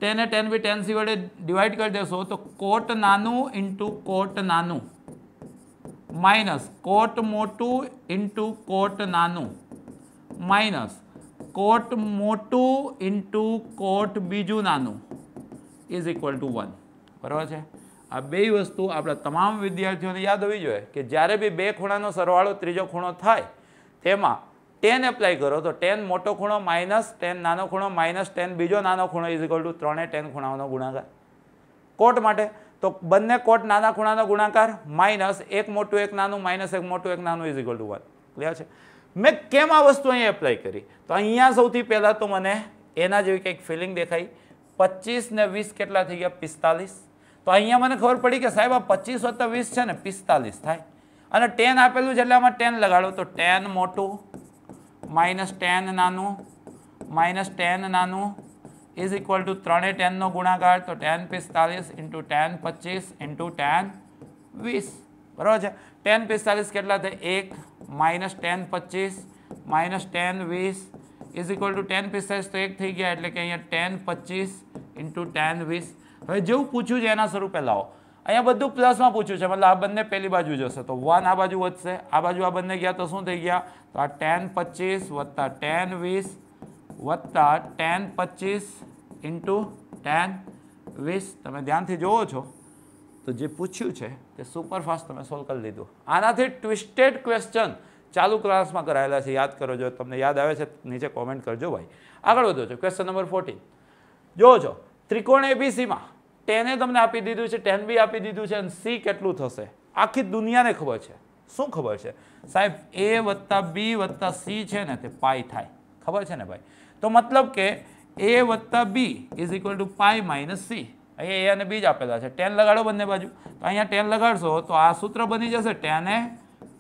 ટેને ટેન બી ટેન સી વડે ડિવાઈડ કરી દેશો તો કોટ નાનું ઇન્ટુ કોટ નાનું. માઇનસ કોટ મોટું ઇન્ટુ કોટ નાનું. માઇનસ કોટ મોટું ઇન્ટુ કોટ બીજું નાનું. ઇઝ ઇક્વલ ટુ વન બરાબર છે? આ બે વસ્તુ આપણા તમામ વિદ્યાર્થીઓને યાદ હોવી જોઈએ કે જ્યારે બી બે ખૂણાનો સરવાળો ત્રીજો ખૂણો થાય, તેમાં ટેન એપ્લાય કરો તો ટેન મોટો ખૂણો માઇનસ ટેન નાનો ખૂણો માઇનસ ટેન બીજો નાનો ખૂણો ઇઝ ટુ ત્રણે ટેન ખૂણાઓનો ગુણાકાર. કોટ માટે તો બંને કોટ નાના ખૂણાનો ગુણાકાર માઇનસ એક મોટું એક નાનું માઇનસ એક મોટું એક નાનું is equal to one clear છે? મેં કેમ આ વસ્તુ અહીંયા એપ્લાય કરી? તો અહીંયા સૌથી પહેલાં તો મને એના જેવી કંઈક ફિલિંગ દેખાઈ. પચીસ ને વીસ કેટલા થઈ ગયા? પિસ્તાલીસ. તો અહીંયા મને ખબર પડી કે સાહેબ આ પચીસ વત્તા વીસ છે ને, પિસ્તાલીસ થાય. અને ટેન આપેલું છે એટલે આમાં ટેન લગાડો. તો ટેન મોટું, માઇનસ ટેન નાનું, માઇનસ ટેન નાનું ઇઝ ઇક્વલ ટુ ત્રણે ટેનનો ગુણાકાર. તો ટેન પિસ્તાલીસ ઇન્ટુ ટેન પચીસ ઇન્ટુ ટેન વીસ. બરાબર છે? ટેન પિસ્તાલીસ કેટલા થાય? એક, માઇનસ ટેન પચીસ, માઇનસ ટેન વીસ. ઇઝ ઇક્વલ ટુ ટેન પિસ્તાલીસ તો એક થઈ ગયા. એટલે કે અહીંયા ટેન પચીસ ઇન્ટુ ટેન વીસ. હવે જેવું પૂછ્યું છે એના સ્વરૂપે લાવો. અહીંયા બધું પ્લસમાં પૂછ્યું છે, મતલબ આ બંને પહેલી બાજુ જશે. તો વન આ બાજુ વધશે, આ બાજુ આ બંને ગયા તો શું થઈ ગયા? તો આ ટેન પચીસ વત્તા ટેન વીસ વત્તા ટેન પચીસ ઇન્ટુ ટેન વીસ. તમે ધ્યાનથી જોવો છો. તો જે પૂછ્યું છે તે સુપરફાસ્ટ તમે સોલ્વ કરી લીધું. આનાથી ટ્વિસ્ટેડ ક્વેશ્ચન ચાલુ ક્લાસમાં કરાયેલા છે. યાદ કરો, જો તમને યાદ આવે છે, નીચે કોમેન્ટ કરજો ભાઈ. આગળ વધો છો. ક્વેશ્ચન નંબર ફોર્ટીન જોવો છો. ત્રિકોણ એબીસીમાં ટેને તમને આપી દીધું છે, ટેન બી આપી દીધું છે, અને સી કેટલું થશે? આખી દુનિયાને ખબર છે. શું ખબર છે? સાહેબ એ વત્તા બી વત્તા સી છે ને, તે પાઈ થાય. ખબર છે ને ભાઈ? તો મતલબ કે એ વત્તા B is equal to pi minus C અહીંયા એ અને બી જ આપેલા છે. ટેન લગાડો બંને બાજુ. તો અહીંયા ટેન લગાડશો, તો આ સૂત્ર બની જશે tan A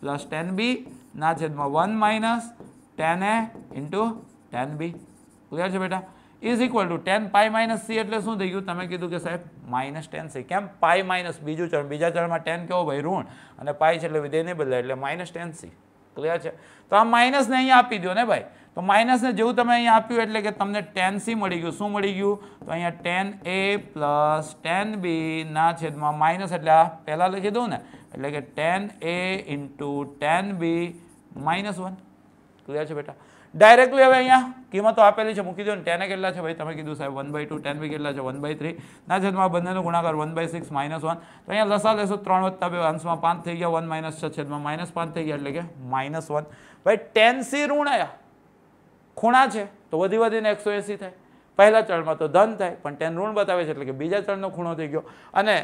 plus tan B ના છેદમાં one minus tan A into tan B clear છે બેટા? Is equal to tan pi minus C એટલે શું થઈ ગયું? તમે કીધું કે સાહેબ માઇનસ ટેન સી કેમ? પાય માઇનસ બીજું ચરણ. બીજા ચરણમાં ટેન કેવો ભાઈ ઋણ. અને પાય છે એટલે વિધેય નહીં બદલાય, એટલે માઇનસ ટેન સી ક્લિયર છે? તો આ માઇનસને અહીંયા આપી દો ને ભાઈ. તો માઇનસને જેવું તમે અહીંયા આપ્યું એટલે કે તમને ટેન સી મળી ગયું. શું મળી ગયું? તો અહીંયા tan A plus tan B ના છેદમાં માઇનસ એટલે આ પહેલાં લખી દઉં ને. એટલે કે tan A into tan B minus one clear છે બેટા? ડાયરેક્ટલી હવે અહીંયા કિંમતો આપેલી છે. મૂકી દો ને. ટેને કેટલા છે ભાઈ? તમે કીધું સાહેબ one by two tan B કેટલા છે? વન બાય થ્રી ના છેદમાં બંનેનો ગુણાકાર one by six minus one તો અહીંયા લસા લેશો ત્રણ વત્તા બે. અંશમાં પાંચ થઈ ગયા વન માઇનસ છ છેદમાં માઇનસ પાંચ થઈ ગયા એટલે કે માઇનસ વન ભાઈ, ટેન સી ઋણ ખૂણા છે. તો વધી વધીને એકસો એંસી થાય. પહેલા ચરણમાં તો ધન થાય, પણ ટેન ઋણ બતાવે છે એટલે કે બીજા ચરણનો ખૂણો થઈ ગયો. અને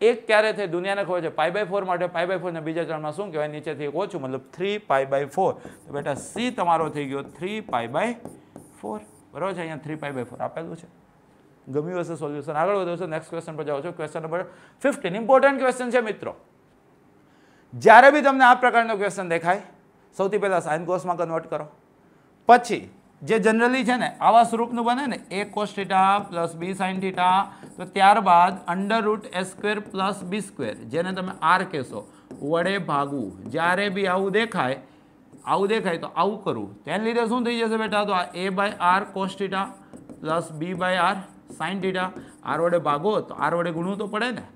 એક ક્યારે થઈ દુનિયાને ખબર છે પાઈ બાય ફોર માટે પાઈ બાય ફોરને બીજા ચરણમાં શું કહેવાય? નીચેથી એક ઓછું, મતલબ થ્રી પાઈ બાય ફોર તો બેટા સી તમારો થઈ ગયો થ્રી પાઈ બાય ફોર બરાબર છે? અહીંયા થ્રી પાઈ બાય ફોર આપેલું છે. ગમ્યું હશે સોલ્યુશન આગળ વધો છો નેક્સ્ટ ક્વેશ્ચન પર જાઓ છો. Question number fifteen important question છે મિત્રો. જ્યારે બી તમને આ પ્રકારનો ક્વેશ્ચન દેખાય, સૌથી પહેલાં સાઇન કોર્સમાં કન્વર્ટ કરો. પછી જે જનરલી છે ને, આવા સ્વરૂપનું બને ને A cos theta plus B sine theta તો ત્યારબાદ under root A square plus B square જેને તમે આર કહેશો, વડે ભાગવું. જ્યારે બી આવું દેખાય આવું દેખાય તો આવું કરવું. તેને લીધે શું થઈ જશે બેટા? તો આ A by R cos theta plus B by R sine theta R વડે ભાગો તો આર વડે ગુણવું તો પડે ને.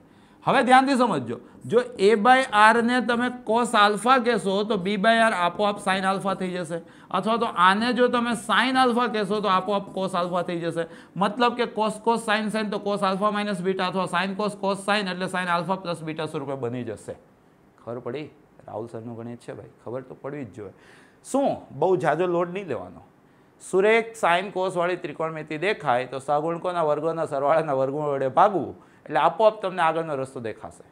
હવે ધ્યાનથી સમજજો. જો એ બાય આરને તમે કોસ આલ્ફા કહેશો, તો બી બાય આર આપોઆપ સાઇન આલ્ફા થઈ જશે. અથવા તો આને જો તમે સાઇન આલ્ફા કહેશો, તો આપોઆપ કોસ આલ્ફા થઈ જશે. મતલબ કે કોસ કોસ સાઇન સાઇન તો કોસ આલ્ફા માઇનસ બીટા અથવા સાઇન કોસ કોસ સાઇન એટલે સાઇન આલ્ફા પ્લસ બીટા સ્વરૂપે બની જશે. ખબર પડી? રાહુલ સરનું ગણિત છે ભાઈ. ખબર તો પડવી જ જોઈએ. શું? બહુ જાજો લોડ નહીં લેવાનો. સુરેખ સાઇન કોસવાળી ત્રિકોણમિતિ દેખાય તો સગુણકોના વર્ગોના સરવાળાના વર્ગો વડે ભાગવું. એટલે આપોઆપ તમને આગળનો રસ્તો દેખાશે.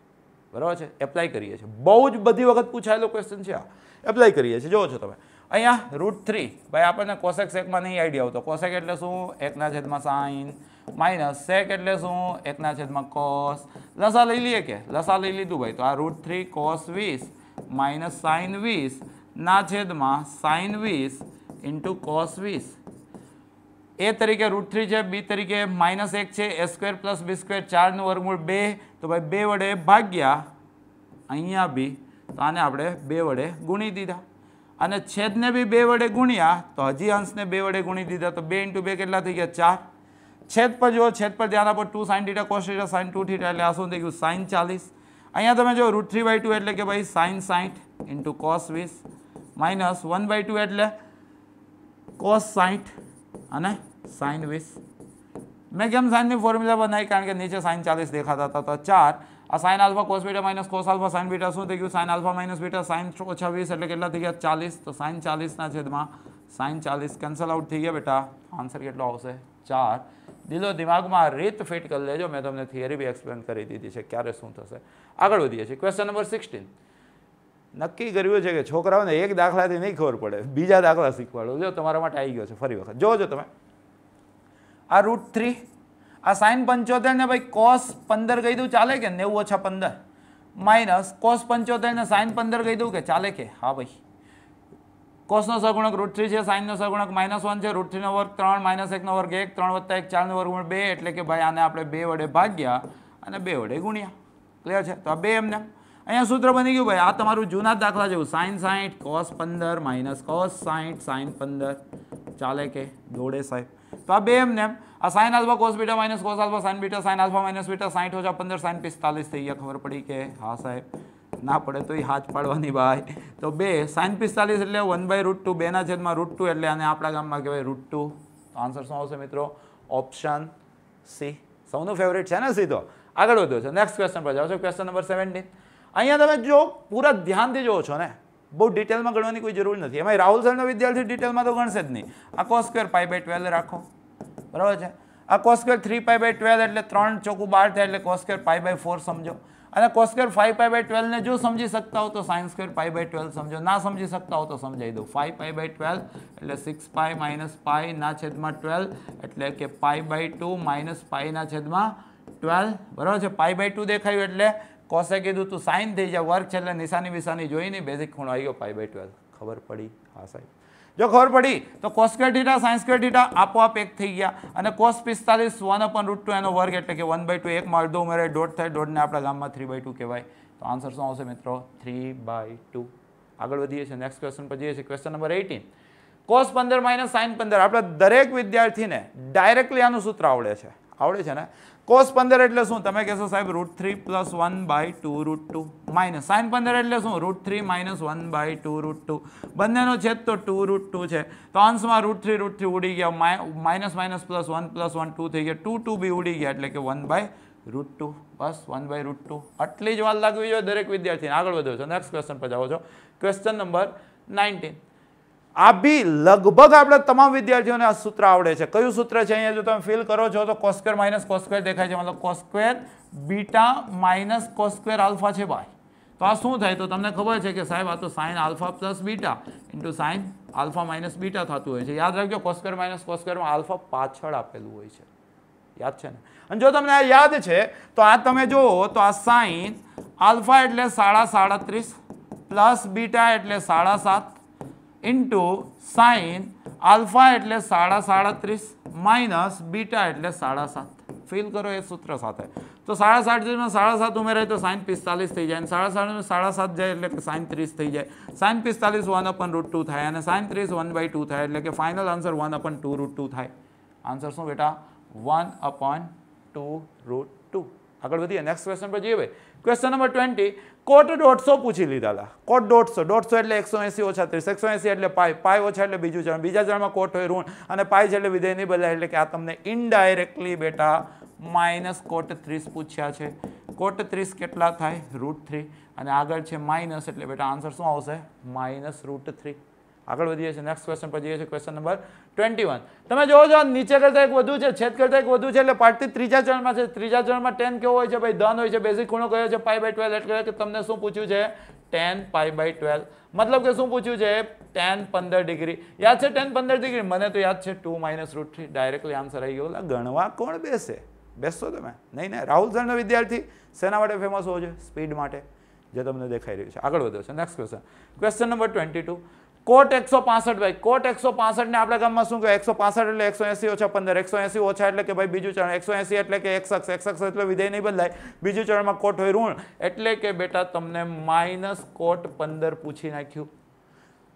બરાબર છે? એપ્લાય કરીએ છીએ. બહુ જ બધી વખત પૂછાયેલો ક્વેશ્ચન છે આ. એપ્લાય કરીએ છીએ. જુઓ છો તમે. અહીંયા રૂટ થ્રી ભાઈ, આપણને કોસેક સેકમાં નહીં આઈડિયા આવતો. કોસેક એટલે શું? એકના છેદમાં સાઈન. માઇનસ સેક એટલે શું? એકના છેદમાં કોસ લસા લઈ લઈએ કે? લસા લઈ લીધું ભાઈ. તો આ રૂટ થ્રી કોસ વીસ માઇનસ સાઈન વીસ ના છેદમાં સાઈન વીસ ઇન્ટુ કોસ વીસ. એ તરીકે રૂટ થ્રી છે, બી તરીકે માઇનસ એક છે A square plus B square ચારનું વર્ગમૂળ બે, તો ભાઈ બે વડે ભાગ્યા અહીંયા બી, તો આને આપણે બે વડે ગુણી દીધા. અને છેદને બી બે વડે ગુણ્યા, તો હજી અંશને બે વડે ગુણી દીધા, તો બે ઇન્ટુ બે કેટલા થઈ ગયા? ચાર. છેદ પર જુઓ, છેદ પર ધ્યાન આપો two sine theta cos theta sine two theta એટલે આ શું થઈ ગયું? સાઇન ચાલીસ. અહીંયા તમે જો રૂટ થ્રી બાય ટુ એટલે કે ભાઈ સાઇન સાઠ ઇન્ટુ કોસ વીસ માઇનસ વન બાય ટુ એટલે કોસ સાઠ અને સાઇન વીસ મેં કેમ સાઇનની ફોર્મ્યુલા બનાવી કારણ કે નીચે સાઇન ચાલીસ દેખાતા હતા તો ચાર આ sine alpha cos beta minus cos alpha sine beta શું થઈ ગયું? Sine alpha minus beta sine ઓછા વીસ એટલે કેટલા થઈ ગયા? ચાલીસ. તો સાઇન ચાલીસના છેદમાં સાઇન ચાલીસ કેન્સલ આઉટ થઈ ગયા બેટા. આન્સર કેટલો આવશે? ચાર. દિલો દિમાગમાં રીત ફિટ કરી લેજો. મેં તમને થિયરી બી એક્સપ્લેન કરી દીધી છે ક્યારે શું થશે. આગળ વધીએ છીએ. ક્વેશ્ચન નંબર સિક્સટીન નક્કી કર્યું છે કે છોકરાઓને એક દાખલાથી નહીં ખબર પડે, બીજા દાખલા શીખવાડો. જો તમારા માટે આવી ગયો છે. ફરી વખત. જોજો તમે. આ રૂટ થ્રી આ સાઈન પંચોતેર ને ભાઈ કોસ પંદર કહી દઉં, ચાલે કે નેવું ઓછા પંદર? માઇનસ કોસ પંચોતેર ને સાઈન પંદર કહી દઉં કે ચાલે કે? હા ભાઈ. કોસનો સગુણક રૂટ થ્રી છે સાઈનનો સગુણક માઇનસ વન છે રૂટ થ્રીનો વર્ગ ત્રણ માઇનસ એકનો વર્ગ એક, ત્રણ વત્તા એક ચારનો વર્ગ બે, એટલે કે ભાઈ આને આપણે બે વડે ભાગ્યા અને બે વડે ગુણ્યા. ક્લિયર છે? તો આ બે એમને. અહીંયા સૂત્ર બની ગયું ભાઈ, આ તમારું જૂના દાખલા જેવું સાઇન સાઠ કોસ પંદર માઇનસ કોસ સાઠ સાઈન પંદર. ચાલે કે? દોડે સાહેબ. તો આ બે એમને એમ. આ sine alpha cos beta minus cos alpha sine beta sine alpha minus beta સાઠ ઓછા પંદર સાઇન પિસ્તાલીસ થઈ ગયા. ખબર પડી કે હા સાહેબ, ના પડે તો એ હાથ પાડવાની ભાઈ તો બે સાઇન પિસ્તાલીસ એટલે વન બાય રૂટ ટુ બેના છેદમાં રૂટ ટુ એટલે આને આપણા ગામમાં કહેવાય રૂટ ટુ આન્સર શું આવશે મિત્રો? ઓપ્શન સી સૌનું ફેવરેટ છે ને સીધો? આગળ વધ્યો છે. નેક્સ્ટ ક્વેશ્ચન પર જાઓ છો. ક્વેશ્ચન નંબર સેવન્ટીન અહીંયા તમે જો, પૂરા ધ્યાનથી જોવો છો ને. બહુ ડિટેલમાં ગણવાની કોઈ જરૂર નથી. એમાં રાહુલ સરનો વિદ્યાર્થી ડિટેલમાં તો ગણશે જ નહીં. આ cos square pi by twelve રાખો. બરાબર છે? આ cos three pi by twelve એટલે ત્રણ ચોખ્ખું બાર થાય એટલે cos square pi by four સમજો. અને cos square five pi by ટ્વેલ્વને જો સમજી શકતા હો તો sine square pi by twelve સમજો. ના સમજી શકતા હો તો સમજાવી દો ફાઈવ પાઈ બાય ટ્વેલ્વ એટલે સિક્સ પાઈ માઇનસ પાઈ ના છેદમાં ટ્વેલ્વ એટલે કે પાઈ બાય ટુ માઇનસ પાઈના છેદમાં ટ્વેલ્વ બરાબર છે? પાઈ બાય ટુ દેખાયું એટલે કોસે કીધું, તું સાઇન થઈ જાય વર્ક છે એટલે નિશાની વિશાની જોઈને બેઝિક ખૂણો આવી ગયો. પાઈ બાય ટ્વેલ્વ ખબર પડી? હા, સાહેબ. જો ખબર પડી, તો cos square theta sine square આપોઆપ એક થઈ ગયા અને કોસ પિસ્તાલીસ વન અપન રૂટ ટુ એનો વર્ગ એટલે કે વન બાય ટુ એકમાં અડધો ઉમેરાય દોઢ થાય દોઢને આપણા ગામમાં થ્રી બાય ટુ કહેવાય. તો આન્સર શું આવશે મિત્રો? થ્રી બાય ટુ આગળ વધીએ છીએ નેક્સ્ટ ક્વેશ્ચન પર જઈએ છીએ. ક્વેશ્ચન નંબર એઇટીન કોસ પંદર માઇનસ સાઇન પંદર. આપણા દરેક વિદ્યાર્થીને ડાયરેક્ટલી આનું સૂત્ર આવડે છે. આવડે છે ને? કોસ પંદર એટલે શું? તમે કહેશો સાહેબ root three plus one by two root two minus sine પંદર એટલે શું? Root three minus one by two root two બંનેનો છેદ તો ટુ રૂટ ટુ છે. તો અંશમાં રૂટ થ્રી રૂટ થ્રી ઉડી ગયા. Minus minus plus one plus one two થઈ ગયા. ટુ ટુ બી ઉડી ગયા એટલે કે વન બાય રૂટ ટુ બસ વન બાય રૂટ ટુ આટલી જ વાર લાગવી જોઈએ દરેક વિદ્યાર્થીને. આગળ વધો છો. નેક્સ્ટ ક્વેશ્ચન પર જાઓ છો. ક્વેશ્ચન નંબર નાઇન્ટીન આ બી લગભગ આપણે તમામ વિદ્યાર્થીઓને આ સૂત્ર આવડે છે. કયું સૂત્ર છે અહીંયા? જો તમે ફિલ કરો છો તો કોસ્ક્વેર માઇનસ કોસ્ક્વેર દેખાય છે. મતલબ cos square beta minus cos square alpha છે ભાઈ. તો આ શું થાય? તો તમને ખબર છે કે સાહેબ આ તો sine alpha plus beta into sine alpha minus beta થતું હોય છે. યાદ રાખજો કોસ્ક્વેર માઇનસ કોસ્ક્વેરમાં આલ્ફા પાછળ આપેલું હોય છે. યાદ છે ને? અને જો તમને આ યાદ છે, તો આ તમે જુઓ, તો આ સાઇન આલ્ફા એટલે સાડા સાડત્રીસ પ્લસ બીટા એટલે સાડા સાત. ઇન્ટુ સાઇન આલ્ફા એટલે સાડા સાડત્રીસ માઇનસ બીટા એટલે સાડા સાત. ફિલ કરો એ સૂત્ર સાથે. તો સાડા સાડત્રીસમાં સાડા સાત ઉમેરાય તો સાઇન પિસ્તાલીસ થઈ જાય. અને સાડા સાડત્રીસ સાડા સાત જાય એટલે કે સાઇન ત્રીસ થઈ જાય. સાઇન પિસ્તાલીસ વન અપન રૂટ ટુ થાય અને સાઇન ત્રીસ વન બાય ટુ થાય એટલે કે final answer one upon two root two થાય. આન્સર શું બેટા? One upon two root two આગળ વધીએ. નેક્સ્ટ ક્વેશ્ચન પર જઈએ ભાઈ. ક્વેશ્ચન નંબર ટ્વેન્ટી કોટ દોઢસો પૂછી લીધા કોટ દોઢસો દોઢસો એટલે એકસો એંસી ઓછા ત્રીસ, એકસો એસી એટલે પાય પાય ઓછા એટલે બીજું ચરણ બીજા ચરણમાં કોટ હોય ઋણ, અને પાય છે એટલે વિધેય નહીં બદલાય એટલે કે આ તમને ઇનડાયરેક્ટલી બેટા માઇનસ કોટ ત્રીસ પૂછ્યા છે. કોટ ત્રીસ કેટલા થાય? રૂટ થ્રી અને આગળ છે માઇનસ એટલે બેટા આન્સર શું આવશે? માઇનસ રૂટ થ્રી આગળ વધીએ છીએ. નેક્સ્ટ ક્વેશ્ચન પર જઈએ છીએ. ક્વેશ્ચન નંબર ટ્વેન્ટી વન તમે જોવો છો નીચે કરતા એક વધુ છે, છેદ કરતા એક વધુ છે, એટલે પાર્ટથી ત્રીજા ચરણમાં છે. ત્રીજા ચરણમાં ટેન કેવો હોય છે ભાઈ? ધન હોય છે. બેઝિક ખૂણો કયો છે? પાઈ બાય ટ્વેલ્વ એટલે કે તમને શું પૂછ્યું છે? ટેન પાઈ બાય ટ્વેલ્વ મતલબ કે શું પૂછ્યું છે? ટેન પંદર ડિગ્રી. યાદ છે ટેન પંદર ડિગ્રી? મને તો યાદ છે two minus root three directly answer આવી ગયો. ગણવા કોણ બેસે? બેસશો તમે? નહીં ને રાહુલ સરનો વિદ્યાર્થી શેના માટે ફેમસ હોવો જોઈએ? સ્પીડ માટે. જે તમને દેખાઈ રહ્યું છે. આગળ વધ્યો છે. Next question question number twenty two cot એકસો પાસઠ ભાઈ, કોટ એકસો પાસઠ ને આપણા ગામમાં શું કહેવાય? એકસો પાસઠ એટલે એકસો એસી ઓછા પંદર, એકસો એસી ઓછા એટલે કે ભાઈ બીજું ચરણ, એકસો એસી એટલે કે એક શખ્સ એટલે વિધેય નહીં બદલાય. બીજું ચરણમાં કોટ હોય ઋણ, એટલે કે બેટા તમને માઇનસ કોટ પંદર પૂછી નાખ્યું.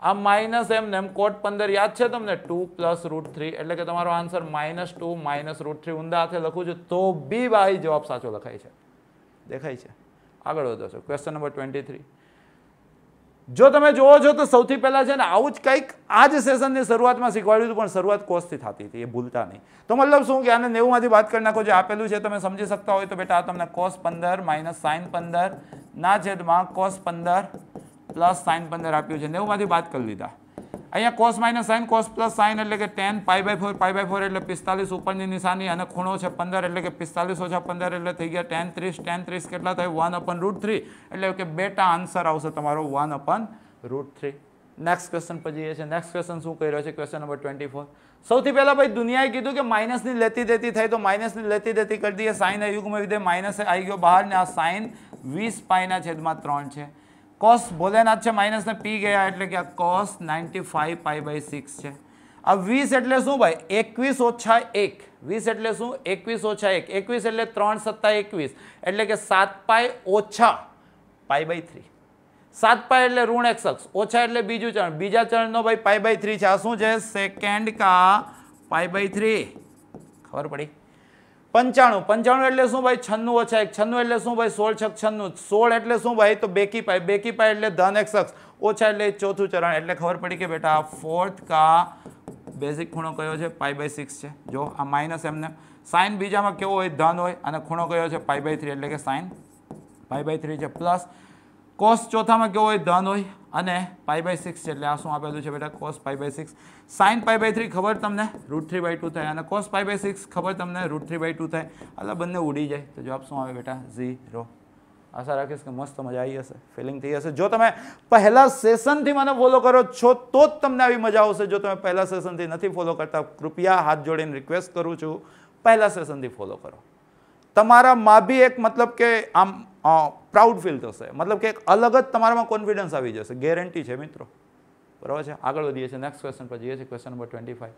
આ માઇનસ એમ ને એમ કોટ પંદર યાદ છે તમને? ટુ પ્લસ રૂટ થ્રી, એટલે કે તમારો answer minus two, minus root three ઊંધા હાથે લખું છું, તો બી ભાઈ જવાબ સાચો લખાય છે. દેખાય છે. આગળ વધો છો. ક્વેશ્ચન નંબર ટ્વેન્ટી થ્રી જો તમે જોવો છો તો સૌથી પહેલાં છે ને આવું જ કંઈક આ જ સેશનની શરૂઆતમાં શીખવાડ્યું હતું, પણ શરૂઆત કોસથી થતી હતી, એ ભૂલતા નહીં. તો મતલબ શું કે આને નેવુંમાંથી વાત કરી નાખો, જે આપેલું છે, તમે સમજી શકતા હોય તો બેટા આ તમને કોસ પંદર માઇનસ સાઇન પંદર ના છેદમાં કોસ પંદર પ્લસ સાઇન પંદર આપ્યું છે. નેવુંમાંથી વાત કરી લીધા અહીંયા cos minus sine cos plus sine એટલે કે tan pi by four pi by four એટલે પિસ્તાલીસ ઉપરની નિશાની અને ખૂણો છે પંદર એટલે કે પિસ્તાલીસ ઓછા પંદર એટલે થઈ ગયા ટેન ત્રીસ. ટેન ત્રીસ કેટલા થાય? વન અપન રૂટ થ્રી એટલે કે બેટા આન્સર આવશે તમારો one upon root three next question પર જઈએ છીએ. નેક્સ્ટ ક્વેશ્ચન શું કહી રહ્યો છે? ક્વેશ્ચન નંબર ટ્વેન્ટી ફોર સૌથી પહેલાં ભાઈ દુનિયાએ કીધું કે માઇનસની લેતી દેતી થાય તો માઇનસની લેતી દેતી કરી દઈએ. સાઇન યુગમાં વિધે માઇનસ આવી ગયો બહાર ને આ સાઇન વીસ પાઈના છેદમાં ત્રણ છે. કોસ ભોલેનાથ છે માઇનસને પી ગયા એટલે કે આ cos ninety five pi by six છે. આ વીસ એટલે શું ભાઈ? એકવીસ ઓછા એક. વીસ એટલે શું? એકવીસ ઓછા એક. એકવીસ એટલે ત્રણ સત્તા એકવીસ. એટલે કે સાત પાય ઓછા પાઈ બાય થ્રી સાત પાય એટલે ઋણ અક્ષ. ઓછા એટલે બીજું ચરણ. બીજા ચરણનો ભાઈ પાઈ બાય થ્રી છે. આ શું છે? સેકન્ડ કા પાઈ બાય થ્રી ખબર પડી? પંચાણું પંચાણું એટલે શું ભાઈ? છન્નું ઓછા એક, છન્નું એટલે શું ભાઈ? સોળ છક છન્નું. સોળ એટલે શું ભાઈ? તો બેકી પાય બેકી પાય એટલે ધન એક શખ્સ. ઓછા એટલે ચોથું ચરણ. એટલે ખબર પડી કે બેટા ફોર્થ કા બેઝિક ખૂણો કયો છે? પાઈ બાય સિક્સ છે. જો, આ માઇનસ એમને. સાઇન બીજામાં કેવો હોય? ધન હોય. અને ખૂણો કયો છે? પાઈ બાય થ્રી એટલે કે સાઇન પાઈ બાય થ્રી છે. પ્લસ કોસ ચોથામાં કેવો હોય? ધન હોય. અને પાઈ બાય સિક્સ છે એટલે આ શું આપેલું છે બેટા? Cos pi by six sine pi by three ખબર તમને? રૂટ થ્રી બાય ટુ થાય. અને કોસ પાઈ બાય સિક્સ ખબર તમને? રૂટ થ્રી બાય ટુ થાય. એટલે બંને ઉડી જાય. તો જવાબ શું આવે બેટા? ઝીરો આશા રાખીશ કે મસ્ત મજા આવી હશે. ફિલિંગ થઈ હશે. જો તમે પહેલા સેશનથી મને ફોલો કરો છો, તો જ તમને આવી મજા આવશે. જો તમે પહેલા સેશનથી નથી ફોલો કરતા, કૃપયા હાથ જોડીને રિક્વેસ્ટ કરું છું. પહેલા સેશનથી ફોલો કરો. તમારામાં બી એક મતલબ કે આમ પ્રાઉડ ફીલ થશે. મતલબ કે એક અલગ જ તમારામાં કોન્ફિડન્સ આવી જશે. ગેરંટી છે મિત્રો. બરાબર છે? આગળ વધીએ છીએ. નેક્સ્ટ ક્વેશ્ચન પર જઈએ છીએ. ક્વેશ્ચન નંબર ટ્વેન્ટી ફાઈવ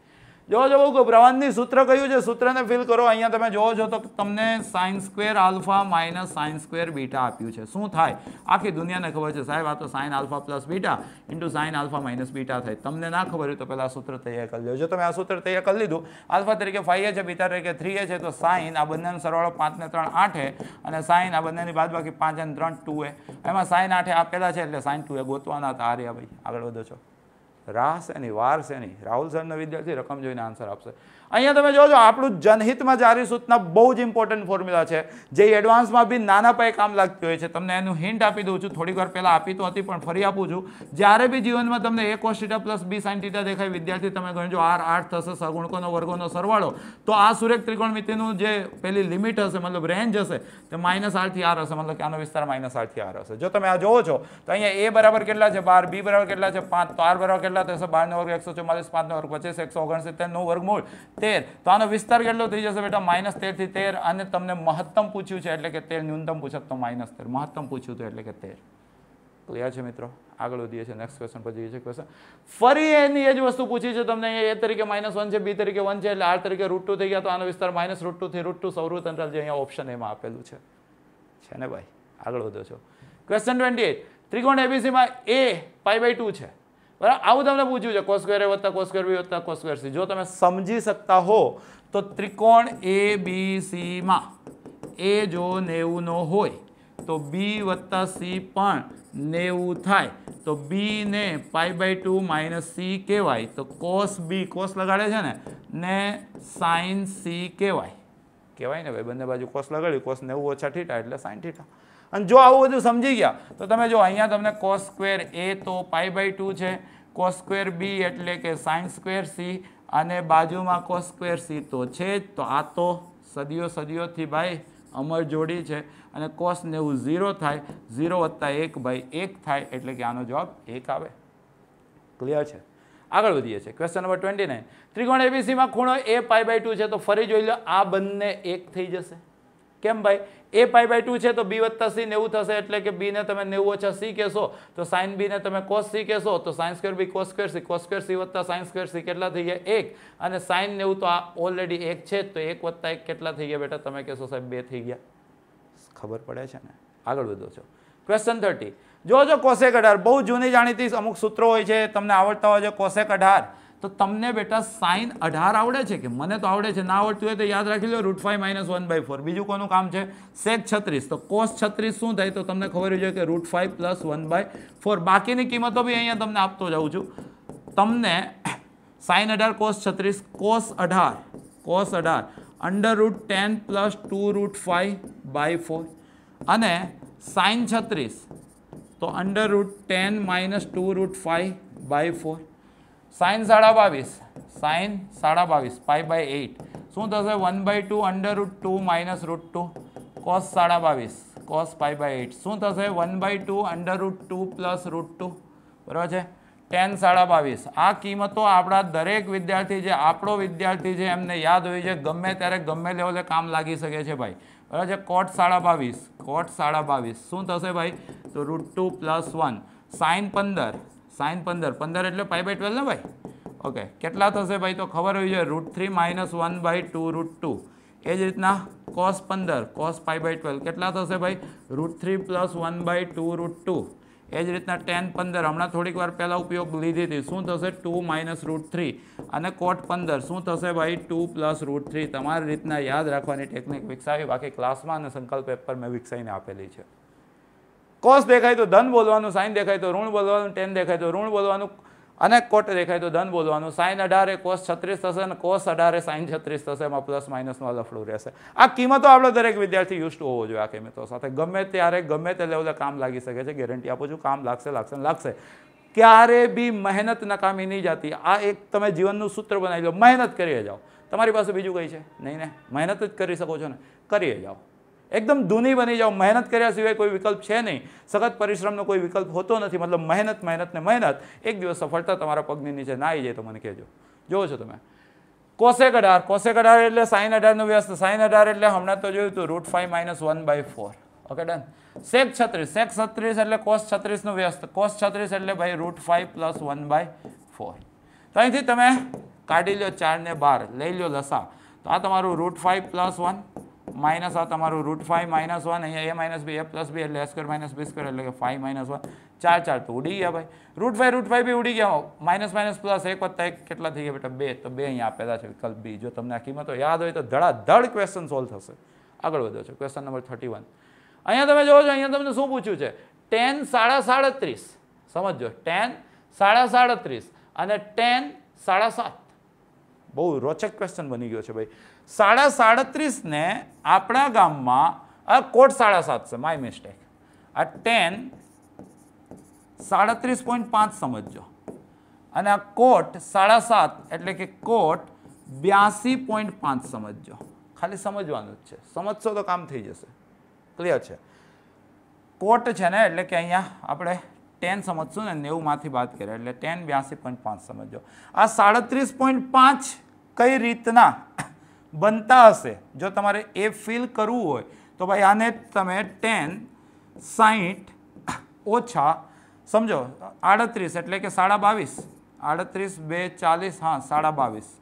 જો જો, બહુ પ્રવાહની સૂત્ર કયું છે? સૂત્રને ફિલ કરો. અહીંયા તમે જોવો છો તો તમને sine square alpha minus sine square beta આપ્યું છે. શું થાય? આખી દુનિયાને ખબર છે સાહેબ, આ તો sine alpha plus beta into sine alpha minus beta થાય. તમને ના ખબર હોય તો પહેલાં સૂત્ર તૈયાર કરી લેજો. તમે આ સૂત્ર તૈયાર કરી લીધું આલ્ફા તરીકે ફાઈવ છે બીટા તરીકે થ્રી છે, તો સાઇન આ બંનેનો સરવાળો પાંચ ને ત્રણ આઠે અને સાઇન આ બંનેની બાદ બાકી પાંચ અને ત્રણ ટુ એમાં સાઇન આઠે આપેલા છે એટલે સાઇન ટુ એ ગોતવાના હતા. આ ભાઈ, આગળ વધો છો. રાહ શેની વાર શેની રાહુલ સરનો વિદ્યાર્થી રકમ જોઈને આન્સર આપશે. અહીંયા તમે જોજો, આપણું જનહિતમાં જારી સૂચના બહુ જ ઇમ્પોર્ટન્ટ ફોર્મ્યુલા છે. જે એડવાન્સમાં બી નાના પાયે કામ લાગતી હોય છે. તમને એનું હિન્ટ આપી દઉં છું. થોડીક વાર પહેલાં આપી તો હતી, પણ ફરી આપું છું. જ્યારે બી જીવનમાં તમને A cos plus B sine theta દેખાય, વિદ્યાર્થી તમે ગણજો આર આઠ થશે, સગુણકોનો વર્ગોનો સરવાળો, તો આ સુરેખ ત્રિકોણમિતિનું જે પેલી લિમિટ હશે, મતલબ રેન્જ હશે, તે માઇનસ આઠથી આર હશે. મતલબ કે આનો વિસ્તાર માઇનસ આઠથી આર હશે. જો તમે આ જોવો છો, તો અહીંયા એ બરાબર કેટલા છે? બાર બી બરાબર કેટલા છે? પાંચ, તો આર બરાબર કેટલા થશે? બારનો વર્ગ એકસો ચુમ્માલીસ પાંચનો વર્ગ પચીસ, એકસો ઓગણસિત્તેરનું વર્ગમૂળ. તેર. તો આનો વિસ્તાર કેટલો થઈ જશે બેટા? માઇનસ તેરથી તેર અને તમને મહત્તમ પૂછ્યું છે એટલે કે તેર ન્યૂનતમ પૂછત તો માઇનસ તેર. મહત્તમ પૂછ્યું હતું એટલે કે તેર. ક્લિયર છે મિત્રો? આગળ વધીએ છીએ. નેક્સ્ટ ક્વેશ્ચન પર જઈએ છીએ ક્વેશ્ચન ફરી એની એ જ વસ્તુ પૂછી છે તમને. એ તરીકે માઇનસ વન છે બી તરીકે વન છે, એટલે આર તરીકે રૂટ ટુ થઈ ગયા. તો આનો વિસ્તાર માઇનસ રૂટ ટુથી રૂટ ટુ સૌરત જે અહીંયા ઓપ્શન એમાં આપેલું છે. છે ને ભાઈ? આગળ વધો છો. ક્વેશ્ચન ટ્વેન્ટી એટ ત્રિકોણ એબીસીમાં એ પાઈ બાય ટુ છે. બરાબર? આવું તમને પૂછ્યું છે કોસ સ્ક્વેર એ વત્તા કોસ્ક્વેર બી વત્તા કોસ્ક્વેર સી જો તમે સમજી શકતા હો, તો ત્રિકોણ એ બી સીમાં એ જો નેવુંનો હોય, તો બી વત્તા સી પણ નેવું થાય. તો બી ને pi by two minus C કહેવાય. તો કોસ બી કોસ લગાડે છે ને ને સાઇન સી કહેવાય. કહેવાય ને ભાઈ, બંને બાજુ કોસ લગાડ્યું કોસ નેવું ઓછા ઠીટા એટલે સાઇન ઠીટા અને જો આવું બધું સમજી ગયા, તો તમે જો અહીંયા તમને કોસ સ્ક્વેર એ તો પાઈ બાય ટુ છે. કોસ સ્ક્વેર બી એટલે કે સાઇન સ્ક્વેર સી અને બાજુમાં કોસ સ્ક્વેર સી તો છે તો આ તો સદીઓ સદીઓથી ભાઈ અમર જોડી છે. અને કોસ નેવું ઝીરો થાય. ઝીરો વત્તા એક ભાઈ એક થાય એટલે કે આનો જવાબ એક આવે. ક્લિયર છે? આગળ વધીએ છીએ. ક્વેશ્ચન નંબર ટ્વેન્ટી નાઇન ત્રિકોણ એબીસીમાં ખૂણો એ પાઈ બાય ટુ છે. તો ફરી જોઈ લો, આ બંને એક થઈ જશે. કેમ ભાઈ? એ પાઈ બાય ટુ છે તો બી વત્તા સી નેવું થશે એટલે કે બીને તમે નેવું ઓછા સી કહેશો તો સાઇન બીને તમે કોસ સી કહેશો તો sine square B cos square C cos square C વત્તા સાઇન સ્ક્વેર સી કેટલા થઈ ગયા? એક. અને સાઇન નેવું તો આ ઓલરેડી એક છે તો એક વત્તા એક કેટલા થઈ ગયા બેટા? તમે કહેશો સાહેબ બે થઈ ગયા. ખબર પડે છે ને. આગળ વધો છો. ક્વેશ્ચન થર્ટી જો જો કોસેક અઢાર બહુ જૂની જાણીતી અમુક સૂત્રો હોય છે તમને આવડતા હોય છે કોસેક અઢાર. તો તમને બેટા સાઇન અઢાર આવડે છે કે? મને તો આવડે છે. ના આવડતું હોય તો યાદ રાખી લો root five minus one by four બીજું કોનું કામ છે? સેક છત્રીસ. તો કોસ છત્રીસ શું થાય? તો તમને ખબર જોઈએ કે root five plus one by four બાકીની કિંમતો બી અહીંયા તમને આપતો જાઉં છું. તમને સાઇન અઢાર કોસ છત્રીસ કોસ અઢાર કોસ અઢાર under root ten plus two root five by four અને સાઇન છત્રીસ, તો under root ten minus two root five by four sine સાડા બાવીસ, સાઈન સાડા બાવીસ પાઈ બાય એઇટ શું થશે? One by two under root two minus root two cos સાડા બાવીસ કોસ પાઈ બાય એઇટ શું થશે? One by two under root two plus root two બરાબર છે? ટેન સાડા બાવીસ. આ કિંમતો આપણા દરેક વિદ્યાર્થી જે આપણો વિદ્યાર્થી છે એમને યાદ હોય છે, ગમે ત્યારે ગમે લેવલે કામ લાગી શકે છે ભાઈ. બરાબર છે? કોટ સાડા બાવીસ કોટ સાડા બાવીસ. શું થશે ભાઈ? તો root two plus one sine પંદર સાઈન પંદર પંદર એટલે પાઈ બાય ટ્વેલ્વ ને ભાઈ? ઓકે કેટલા થશે ભાઈ? તો ખબર હોવી જોઈએ root three minus one by two root two એ જ રીતના કોસ પંદર કોસ પાઈ બાય ટ્વેલ્વ કેટલા થશે ભાઈ? Root three plus one by two root two એ જ રીતના ટેન પંદર. હમણાં થોડીક વાર પહેલાં ઉપયોગ લીધી હતી. શું થશે? ટુ માઇનસ રૂટ થ્રી અને કોટ પંદર. શું થશે ભાઈ? ટુ પ્લસ રૂટ થ્રી તમારી રીતના યાદ રાખવાની ટેકનિક વિકસાવી બાકી ક્લાસમાં અને સંકલ્પ પેપર મેં વિકસાવીને આપેલી છે. કોસ દેખાય તો ધન બોલવાનું, સાઈન દેખાય તો ઋણ બોલવાનું, ટેન દેખાય તો ઋણ બોલવાનું, અને કોટ દેખાય તો ધન બોલવાનું. સાઈન અઢારે કોસ છત્રીસ થશે અને કોસ અઢારે સાઈન છત્રીસ થશે. એમાં પ્લસ માઇનસનું અલફડું રહેશે. આ કિંમતો આપણો દરેક વિદ્યાર્થી યુઝ ટુ હોવો જોઈએ આ કિંમતો સાથે. ગમે ત્યારે, ગમે તે લેવલે કામ લાગી શકે છે. ગેરંટી આપું છું, કામ લાગશે લાગશે લાગશે. ક્યારે બી મહેનત નકામી નહીં જતી. આ એક તમે જીવનનું સૂત્ર બનાવી લો. મહેનત કરીએ જાઓ. તમારી પાસે બીજું કંઈ છે? નહીં ને? મહેનત જ કરી શકો છો ને? કરીએ જાઓ. એકદમ ધૂની બની જાઓ, મહેનત કર્યા સિવાય કોઈ વિકલ્પ છે નહીં. સખત પરિશ્રમનો કોઈ વિકલ્પ હોતો નથી, મતલબ મહેનત મહેનત ને મહેનત. એક દિવસ સફળતા તમારા પગની નીચે ના આવી જાય તો મને કહેજો. જોવો છો તમે. કોસેક અઢાર કોસેક અઢાર એટલે સાઈન અઢારનું વ્યસ્ત, સાઈન અઢાર એટલે હમણાં તો જોયું હતું root five minus one by four. Okay, done. Sec છત્રીસ સેક છત્રીસ એટલે કોસ છત્રીસનું વ્યસ્ત, કોસ છત્રીસ એટલે ભાઈ root five plus one by four. તો અહીંથી તમે કાઢી લો ચાર ને બાર, લઈ લો લસા. તો આ તમારું root five plus one minus આ તમારું રૂટ ફાઈવ માઇનસ વન અહીંયા એ માઇનસ બી એ પ્લસ બી એટલે એસ્કર માઇનસ બી સ્ક્વેર એટલે કે ફાઈવ માઇનસ વન ચાર ચાર તો ઉડી ગયા ભાઈ. રૂટ ફાઈવ રૂટ ફાઈવ બી ઉડી ગયા માઇનસ માઇનસ પ્લસ એક વત્તા એક કેટલા થઈ ગયા બેટા? બે. તો બે અહીંયા આપેલા છે વિકલ્પ બી. જો તમને આ કિંમતો યાદ હોય તો ધડાધડ ક્વેશ્ચન સોલ્વ થશે. આગળ વધો છે. ક્વેશ્ચન નંબર થર્ટી વન અહીંયા તમે જોવો છો, અહીંયા તમને શું પૂછ્યું છે? ટેન સાડા સાડત્રીસ. સમજો ટેન સાડા સાડત્રીસ અને ટેન સાડા સાત. બહુ રોચક ક્વેશ્ચન બની ગયો છે ભાઈ. સાડા સાડત્રીસને આપણા ગામમાં, આ કોટ સાડા સાત છે માય મિસ્ટેક આ ટેન સાડત્રીસ પોઈન્ટ પાંચ સમજજો. અને આ કોટ સાડા સાત એટલે કે કોટ બ્યાસી પોઈન્ટ પાંચ સમજજો. ખાલી સમજવાનું જ છે. સમજશો તો કામ થઈ જશે. ક્લિયર છે? કોટ છે ને, એટલે કે અહીંયા આપણે ટેન સમજશું ને, નેવુંમાંથી વાત કરીએ. એટલે ટેન બ્યાસી પોઈન્ટ પાંચ સમજો આ સાડત્રીસ પોઈન્ટ પાંચ કઈ રીતના બનતા હશે. જો તમારે એ ફિલ કરવું હોય, તો ભાઈ આને તમે ટેન સાહીઠ ઓછા, સમજો, આડત્રીસ એટલે કે સાડા બાવીસ. આડત્રીસ, બે, ચાલીસ, હા, સાડા બાવીસ.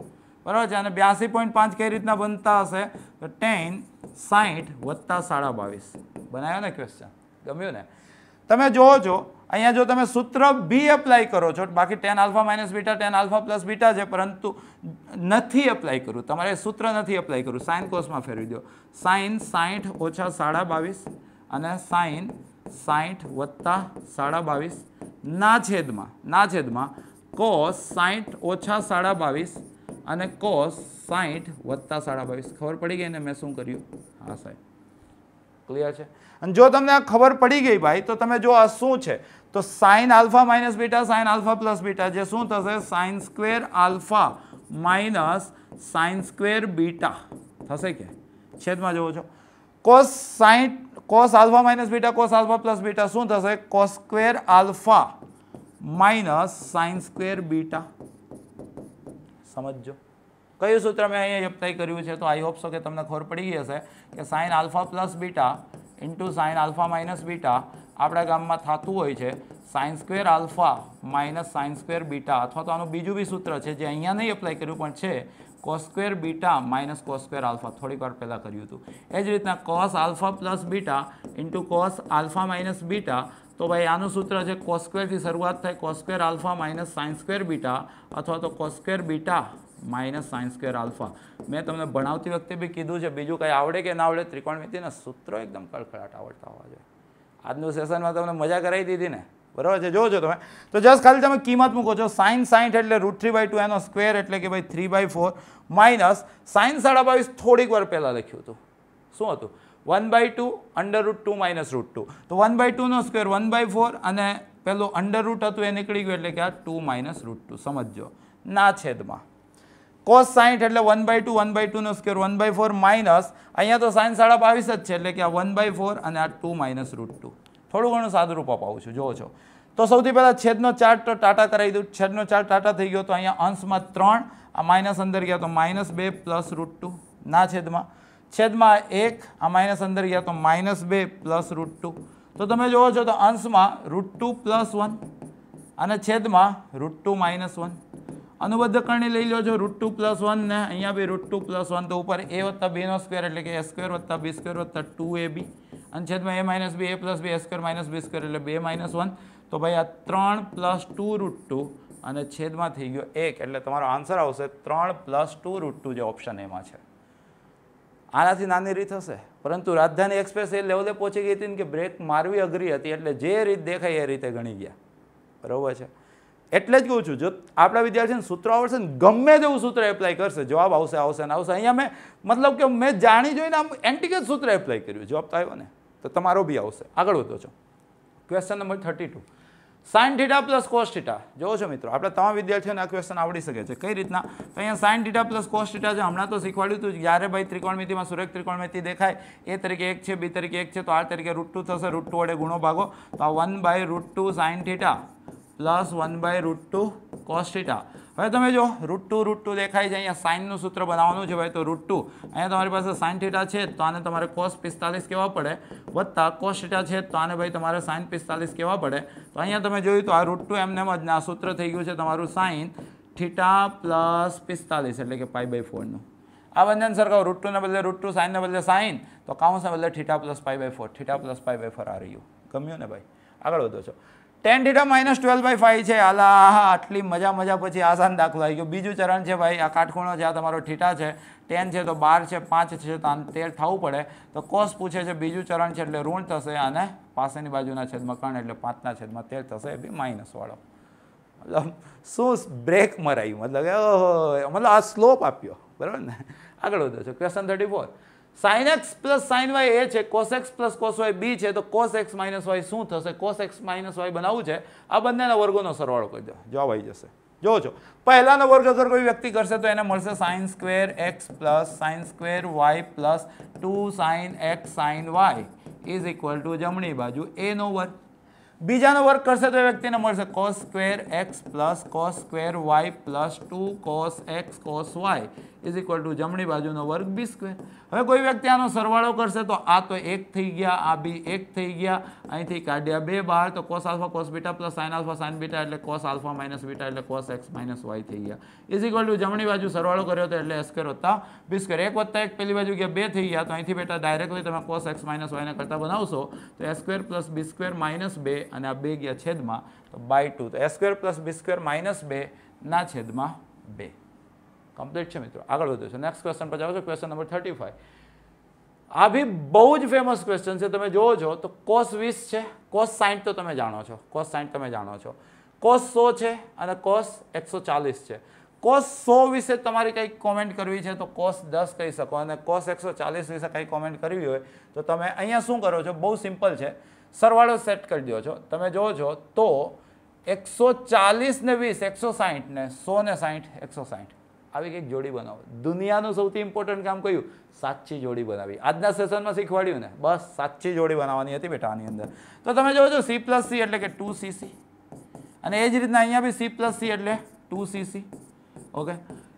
બરાબર છે? અને બ્યાસી પોઈન્ટ પાંચ કઈ રીતના બનતા હશે? તો ટેન સાહીઠ વત્તા સાડા બાવીસ. બનાવ્યો ને, ક્વેશ્ચન? ગમ્યું ને? તમે જોવો છો અહીંયા જો તમે સૂત્ર બી એપ્લાય કરો છો, બાકી tan alpha minus beta tan alpha plus beta છે, પરંતુ નથી એપ્લાય કરવું તમારે સૂત્ર નથી એપ્લાય કરવું સાઇન કોસમાં ફેરવી દો. સાઇન સાઠ ઓછા સાડા બાવીસ અને સાઇન સાઠ વત્તા સાડા બાવીસ ના છેદમાં ના છેદમાં કોસ સાઠ ઓછા સાડા બાવીસ અને કોસ સાઠ વત્તા સાડા બાવીસ. ખબર પડી ગઈ ને મેં શું કર્યું? હા, સાહેબ. ક્લિયર છે? અને જો તમને આ ખબર પડી ગઈ ભાઈ, તો તમે જો આ શું છે? તો sine alpha minus beta sine alpha plus beta જે શું થશે? Sine square alpha minus sine square beta થશે કે? છેદમાં જોવો છો. Cos sine cos alpha minus beta cos alpha plus beta શું થશે? Cos square alpha minus sine square beta સમજજો. કયું સૂત્ર મેં અહીંયા એપ્લાય કર્યું છે? તો આઈ હોપ સો કે તમને ખબર પડી ગઈ હશે કે sine alpha plus beta into sine alpha minus beta આપણા ગામમાં થતું હોય છે sine square alpha minus sine square beta અથવા તો આનું બીજું બી સૂત્ર છે, જે અહીંયા નહીં એપ્લાય કર્યું પણ છે cos square beta minus cos square alpha થોડીક વાર પહેલાં કર્યું હતું. એ જ રીતના cos alpha plus beta into cos alpha minus beta તો ભાઈ આનું સૂત્ર છે કોસ સ્ક્વેરથી શરૂઆત થાય cos square alpha minus sine square beta અથવા તો cos square beta minus sine square alpha મેં તમને ભણાવતી વખતે બી કીધું છે, બીજું કંઈ આવડે કે ના આવડે, ત્રિકોણમિતિના સૂત્રો એકદમ કડખડાટ આવડતા હોવા જોઈએ. આજનું સેશનમાં તમને મજા કરાવી દીધી ને? બરાબર છે જોવો છો તમે. તો જસ્ટ ખાલી તમે કિંમત મૂકો છો સાઇન સાઠ એટલે રૂટ થ્રી બાય ટુ એનો સ્ક્વેર એટલે કે ભાઈ three by four minus sine સાડા બાવીસ થોડીક વાર પહેલાં લખ્યું હતું. શું હતું? One by two under root two minus root two. તો વન બાય ટુનો સ્ક્વેર વન બાય ફોર અને પેલું અંડર રૂટ હતું એ નીકળી ગયું એટલે કે આ ટુ માઇનસ રૂટ ટુ. સમજજો. ના છેદમાં. કોસ સાઠ એટલે one by two one by ટુનો square one by four minus અહીંયા તો સાઇન સાડા બાવીસ જ છે એટલે કે આ વન બાય ફોર અને આ ટુ માઇનસ રૂટ ટુ થોડું ઘણું સાદરૂપ રૂપ અપાવું છું, જુઓ છો. તો સૌથી પહેલાં છેદનો ચાર્ટ તો ટાટા કરાવી દઉં. છેદનો ચાર્ટ ટાટા થઈ ગયો તો અહીંયા અંશમાં ત્રણ, આ માઇનસ અંદર ગયા તો માઇનસ બે પ્લસ રૂટ ટુ ના છેદમાં. છેદમાં એક, આ માઇનસ અંદર ગયા તો માઇનસ બે પ્લસ રૂટ ટુ તો તમે જુઓ છો તો અંશમાં રૂટ ટુ પ્લસ વન અને છેદમાં રૂટ ટુ માઇનસ વન અનુબદ્ધ કરણી લઈ લો છો રૂટ ટુ પ્લસ વન ને અહીંયા બી રૂટ ટુ પ્લસ વન તો ઉપર એ વત્તા બેનો સ્ક્વેર એટલે કે એ સ્ક્વેર વત્તા બી સ્ક્વેર વત્તા ટુ એ બી અને છેદમાં A minus B A plus B A square minus B square એટલે બે માઇનસ વન તો ભાઈ આ ત્રણ પ્લસ ટુ રૂટ ટુ અને છેદમાં થઈ ગયો એક. એટલે તમારો આન્સર આવશે ત્રણ પ્લસ ટુ રૂટ ટુ જે ઓપ્શન એમાં છે. આનાથી નાની રીત હશે. પરંતુ રાજધાની એક્સપ્રેસ એ લેવલે પહોંચી ગઈ હતી કે બ્રેક મારવી અઘરી હતી. એટલે જે રીત દેખાય એ રીતે ગણી ગયા. બરાબર છે? એટલે જ કહું છું, જો આપણા વિદ્યાર્થીને સૂત્ર આવડશે ને ગમે તેવું સૂત્ર એપ્લાય કરશે, જવાબ આવશે આવશે ને આવશે. અહીંયા મેં મતલબ કે મેં જાણી જોઈને આમ એન્ટિક જ સૂત્ર એપ્લાય કર્યું, જવાબ તો આવ્યો ને. તો તમારો બી આવશે. આગળ વધો છો. Question number thirty two sine theta plus cos theta જોવો છો મિત્રો, આપણે તમામ વિદ્યાર્થીઓને આ ક્વેશ્ચન આવડી શકે છે. કઈ રીતના? તો અહીંયા sine theta plus cos theta છે, હમણાં તો શીખવાડ્યું હતું જ્યારે ભાઈ ત્રિકોણમિતિમાં સુરેખ ત્રિકોણમિતિ દેખાય? એ તરીકે એક છે, બી તરીકે એક છે, તો આ તરીકે રૂટ ટુ થશે રૂટ ટુ વડે ગુણો ભાગો. તો આ one by root two sine theta plus one by root two cos હવે તમે જો રૂટ ટુ રૂટ ટુ દેખાય છે, અહીંયા સાઇનનું સૂત્ર બનાવવાનું છે ભાઈ તો રૂટ ટુ. અહીંયા તમારી પાસે સાઇન થીટા છે, તો આને તમારે કોસ પિસ્તાલીસ કહેવા પડે, વત્તા કોસ થીટા છે, તો આને ભાઈ તમારે સાઇન પિસ્તાલીસ કહેવા પડે. તો અહીંયા તમે જોયું તો આ રૂટ ટુ એમને જ આ સૂત્ર થઈ ગયું છે, તમારું સાઇન થીટા પ્લસ પિસ્તાલીસ, એટલે કે પાઈ બાય ફોરનું. આ બંનેને સરખાવો, રૂટ ટુને બદલે રૂટ ટુ સાઇનને બદલે સાઇન, તો કાઉન્સને બદલે theta plus pi by four, theta plus pi by four આ રહ્યું. ગમ્યું ને ભાઈ? આગળ વધો છો. Tan theta minus twelve by five છે. આલા આહા આટલી મજા મજા પછી આસાન દાખલો આવી ગયો. બીજું ચરણ છે ભાઈ, આ કાટખૂણો છે, આ તમારો થીટા છે. ટેન છે તો બાર છે, પાંચ છે, તો આને તેર થવું પડે. તો કોસ પૂછે છે બીજું ચરણ છે એટલે ઋણ થશે અને પાસેની બાજુના છેદમાં કર્ણ એટલે પાંચના છેદમાં તેર થશે, એ બી માઇનસવાળો મતલબ શું બ્રેક મરાયું? મતલબ ઓહો, મતલબ આ સ્લોપ આપ્યો. બરાબર ને? આગળ વધો છો. Question thirty four sine X plus sine Y A છે cos X plus cos Y B છે, તો કોસ એક્સ માઇનસ વાય શું થશે? કોસ એક્સ માઇનસ વાય બનાવવું છે. આ બંનેના વર્ગોનો સરવાળો કરી દો જવાબ આવી જશે. જો છો. પહેલાનો વર્ગ અગર કોઈ વ્યક્તિ કરશે તો એને મળશે sine square X plus sine square Y plus two sine X sine Y is equal to જમણી બાજુ એનો વર્ગ. બીજાનો વર્ગ કરશે તો એ વ્યક્તિને મળશે cos square X plus cos square Y plus two cos X cos Y is equal to જમણી બાજુનો વર્ગ બી સ્ક્વેર હવે કોઈ વ્યક્તિ આનો સરવાળો કરશે તો આ તો એક થઈ ગયા, આ બી એક થઈ ગયા. અહીંથી કાઢ્યા બે બહાર તો cos alpha cos beta plus sine alpha sine beta એટલે કોસ આલ્ફા માઇનસ બીટા એટલે કોસ એક્સ માઇનસ વાય થઈ ગયા. ઇઝ ઇક્વલ ટુ જમણી બાજુ સરવાળો કર્યો તો એટલે એસ્કેર વત્તા બી સ્ક્વેર એક વત્તા એક, પેલી બાજુ ગયા બે થઈ ગયા, તો અહીંથી બેટા ડાયરેક્ટલી તમે કોસ એક્સ માઇનસ વાયને કરતા બનાવશો, તો A plus B square minus બે અને આ બે ગયા છેદમાં, તો બાય ટુ તો A square plus B square minus બે ના છેદમાં બે. કમ્પ્લીટ છે મિત્રો. આગળ વધો છે નેક્સ્ટ ક્વેશ્ચન પર જાઓ છો. ક્વેશ્ચન નંબર થર્ટી ફાઈવ આ બી બહુ જ ફેમસ ક્વેશ્ચન છે. તમે જોવો છો તો કોસ વીસ છે. કોસ સાઠ તો તમે જાણો છો. કોસ સાઠ તમે જાણો છો. કોસ સો છે અને કોસ એકસો ચાલીસ છે. કોસ સો વિશે તમારે કંઈક કોમેન્ટ કરવી છે તો કોસ દસ કહી શકો. અને કોસ એકસો ચાલીસ વિશે કંઈ કોમેન્ટ કરવી હોય તો તમે અહીંયા શું કરો છો? બહુ સિમ્પલ છે. સરવાળો સેટ કરી દો છો. તમે જોવો છો તો એકસો ચાલીસ ને વીસ, એકસો સાહીઠ ને સો ને સાહીઠ એકસો સાહીઠ આવી કંઈક જોડી બનાવો. દુનિયાનું સૌથી ઇમ્પોર્ટન્ટ કામ કયું? સાચી જોડી બનાવી. આજના સેશનમાં શીખવાડ્યું ને? બસ સાચી જોડી બનાવવાની હતી બેટા આની અંદર. તો તમે છો સી પ્લસ સી એટલે કે ટુ સીસી અને એ જ રીતના અહીંયા બી સી પ્લસ સી એટલે ટુ સીસી ઓકે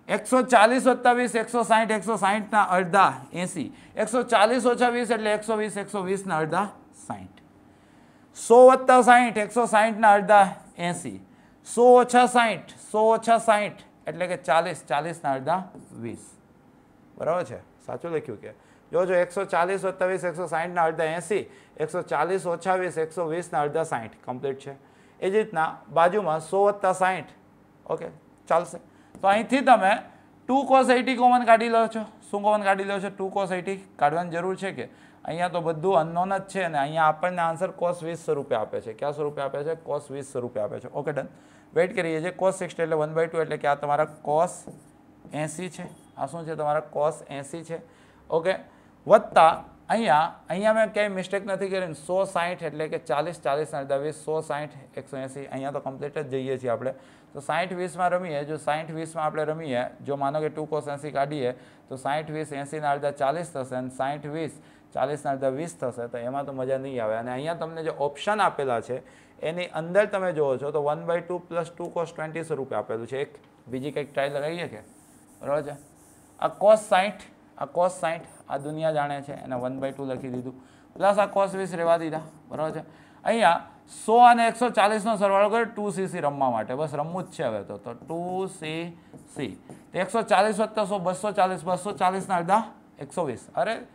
એકસો ચાલીસ વત્તા વીસ, એકસો સાહીઠ, એકસો સાહીઠના અડધા એંસી. એકસો ચાલીસ ઓછા વીસ એટલે એકસો વીસ, એકસો વીસના અડધા સાહીઠ. સો વત્તા સાહીઠ, એકસો સાહીઠના અડધા એંસી. સો ઓછા સાહીઠ, સો ઓછા સાહીઠ એટલે કે ચાલીસ ચાલીસના અડધા વીસ. બરાબર છે? સાચું લખ્યું કે. જો જો એકસો ચાલીસ વત્તા વીસ, એકસો સાહીઠના અડધા એંસી, એકસો ચાલીસ ઓછા વીસ, એકસો વીસના અડધા સાહીઠ કમ્પ્લીટ છે. એ જ રીતના બાજુમાં સો વત્તા સાહીઠ ઓકે ચાલશે. તો અહીંથી તમે ટુ કોસ એટી કોમન કાઢી લો છો. શું કોમન કાઢી લો છો? ટુ કોસ એટી કાઢવાની જરૂર છે કે? અહીંયા તો બધું અનનોન જ છે અને અહીંયા આપણને આન્સર કોસ વીસ રૂપિયા આપે છે. કયા સ્વરૂપે આપે છે? કોસ વીસ રૂપિયા આપે છે. ઓકે ડન વેઇટ કરીએ છીએ કોસ સિક્સટી એટલે વન બાય ટુ એટલે કે આ તમારા કોસ એંસી છે. આ શું છે? તમારા કોસ એંસી છે. ઓકે વત્તા અહીંયા અહીંયા મેં ક્યાંય મિસ્ટેક નથી કરી. સો સાઠ એટલે કે ચાલીસ ચાલીસ અડધા વીસ, સો સાઠ એકસો એંસી. અહીંયા તો કમ્પ્લીટ જ જઈએ છીએ આપણે. તો સાઠ વીસમાં રમીએ. જો સાઠ વીસમાં આપણે રમીએ, જો માનો કે ટુ કોસ એંસી કાઢીએ, તો સાઠ વીસ એંસીના અડધા ચાલીસ થશે અને સાઠ વીસ ચાલીસના અડધા વીસ થશે. તો એમાં તો મજા નહીં આવે. અને અહીંયા તમને જે ઓપ્શન આપેલા છે એની અંદર તમે જુઓ છો તો one by two plus two cos twenty સ્વરૂપે આપેલું છે. એક, બીજી કંઈક ટ્રાય લગાવીએ કે? બરાબર છે? આ કોસ સાઠ આ કોસ સાઠ આ દુનિયા જાણે છે, એને વન બાય ટુ લખી દીધું. પ્લસ આ કોસ વીસ રહેવા દીધા. બરાબર છે? અહીંયા સો અને એકસો ચાલીસનો સરવાળો કર્યો ટુ સીસી રમવા માટે. બસ રમવું જ છે હવે તો. તો ટુ સી સી તો એકસો ચાલીસ વત્તા સો, બસો ચાલીસ. બસો ચાલીસના અડધા એકસો વીસ. અરે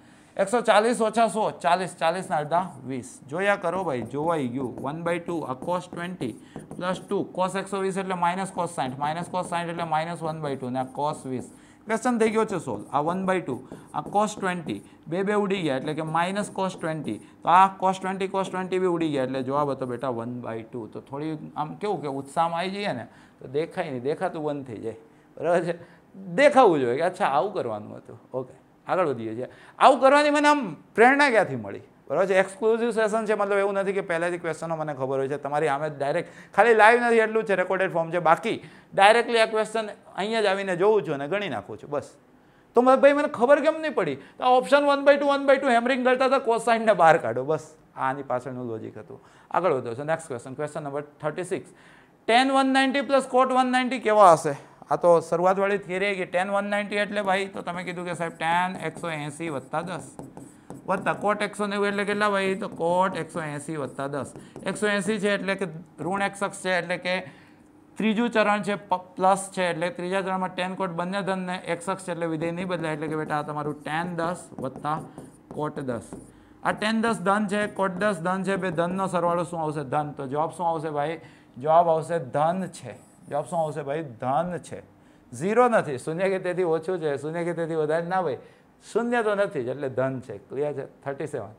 એકસો ચાલીસ ઓછા સો, ચાલીસ, ચાલીસના અડધા, વીસ. જોયા કરો ભાઈ, જોવાઈ ગયું. વન બાય ટુ આ cos twenty plus two cos એકસો વીસ એટલે માઇનસ કોસ સાઠ માઇનસ કોસ સાઠ એટલે માઇનસ વન બાય ટુ ને આ કોસ વીસ. ક્વેશ્ચન થઈ ગયો છે સોલ્વ આ વન બાય ટુ આ કોસ ટ્વેન્ટી બે બે ઉડી ગયા એટલે કે માઇનસ કોસ ટ્વેન્ટી તો આ કોસ ટ્વેન્ટી કોસ ટ્વેન્ટી બી ઉડી ગયા એટલે જવાબ હતો, બેટા વન બાય ટુ તો થોડી આમ કેવું કે ઉત્સાહમાં આવી જઈએ ને, તો દેખાય નહીં. દેખાતું બંધ થઈ જાય. બરાબર છે? દેખાવું જોઈએ કે, અચ્છા, આવું કરવાનું હતું. ઓકે આગળ વધીએ છીએ. આવું કરવાની મને આમ પ્રેરણા ક્યાંથી મળી? બરાબર છે? એક્સક્લુઝિવ સેશન છે, મતલબ એવું નથી કે પહેલાંથી ક્વેશ્ચનો મને ખબર હોય છે. તમારી આમે ડાયરેક્ટ ખાલી લાઈવ નથી એટલું છે રેકોર્ડેડ ફોર્મ છે. બાકી ડાયરેક્ટલી આ ક્વેશ્ચન અહીંયા જ આવીને જોઉં છું અને ગણી નાખું છું. બસ. તો ભાઈ, મને ખબર કેમ નહીં પડી? તો option one by two one by two hammering કરતા હતા કોસાઇનને બહાર કાઢો. બસ. આની પાછળનું લોજિક હતું. આગળ વધો. છો next question question number thirty six tan one ninety plus cot one ninety કેવા હશે? આ તો શરૂઆતવાળી થિયરી કે ટેન વન નાઇન્ટી એટલે ભાઈ, તો તમે કીધું કે સાહેબ ટેન એકસો એંસી વત્તા દસ. વત્તા કોટ એકસો નેવું એટલે કેટલા ભાઈ? તો કોટ એકસો એંસી વત્તા દસ. એકસો એંસી છે એટલે કે ઋણ એક્સ છે એટલે કે ત્રીજું ચરણ છે પ્લસ છે એટલે ત્રીજા ચરણમાં ટેન કોટ બંને ધનને એક્સ છે એટલે વિધેય નહીં બદલાય. એટલે કે બેટા, આ તમારું ટેન દસ વત્તા કોટ દસ. આ ટેન દસ ધન છે કોટ દસ ધન છે, બે ધનનો સરવાળો શું આવશે? ધન. તો જવાબ શું આવશે ભાઈ? જવાબ આવશે ધન છે. શું આવશે ભાઈ, ધન છે. ઝીરો નથી. શૂન્ય કે તેથી ઓછું છે. શૂન્ય કે તેથી વધારે ના ભાઈ શૂન્ય તો નથી જ, એટલે ધન છે. ક્લિયર છે? થર્ટી સેવન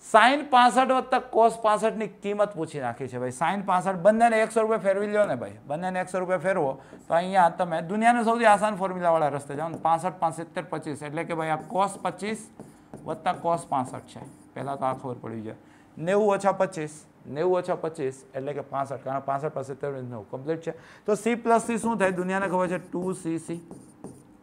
સાઈન પાસઠ વત્તા કોસ પાસઠની કિંમત પૂછી નાખી છે ભાઈ. સાઈન પાસઠ બંનેને એકસો રૂપિયા ફેરવી લો ને ભાઈ. બંનેને એકસો રૂપિયા ફેરવો, તો અહીંયા તમે દુનિયાનું સૌથી આસાન ફોર્મ્યુલાવાળા રસ્તે જાઓ ને. પાસઠ, પાંસિત્તેર, પચીસ. એટલે કે ભાઈ આ કોસ પચીસ વત્તા કોસ પાસઠ છે. પહેલાં તો આ ખબર પડી જાય નેવું ઓછા પચીસ. નેવું ઓછા પચીસ, એટલે કે પાસઠ, કારણ પાસઠ પાસેતર નવ કમ્પ્લીટ છે. તો સી પ્લસ સી શું થાય? દુનિયાને ખબર છે? ટુ સી સી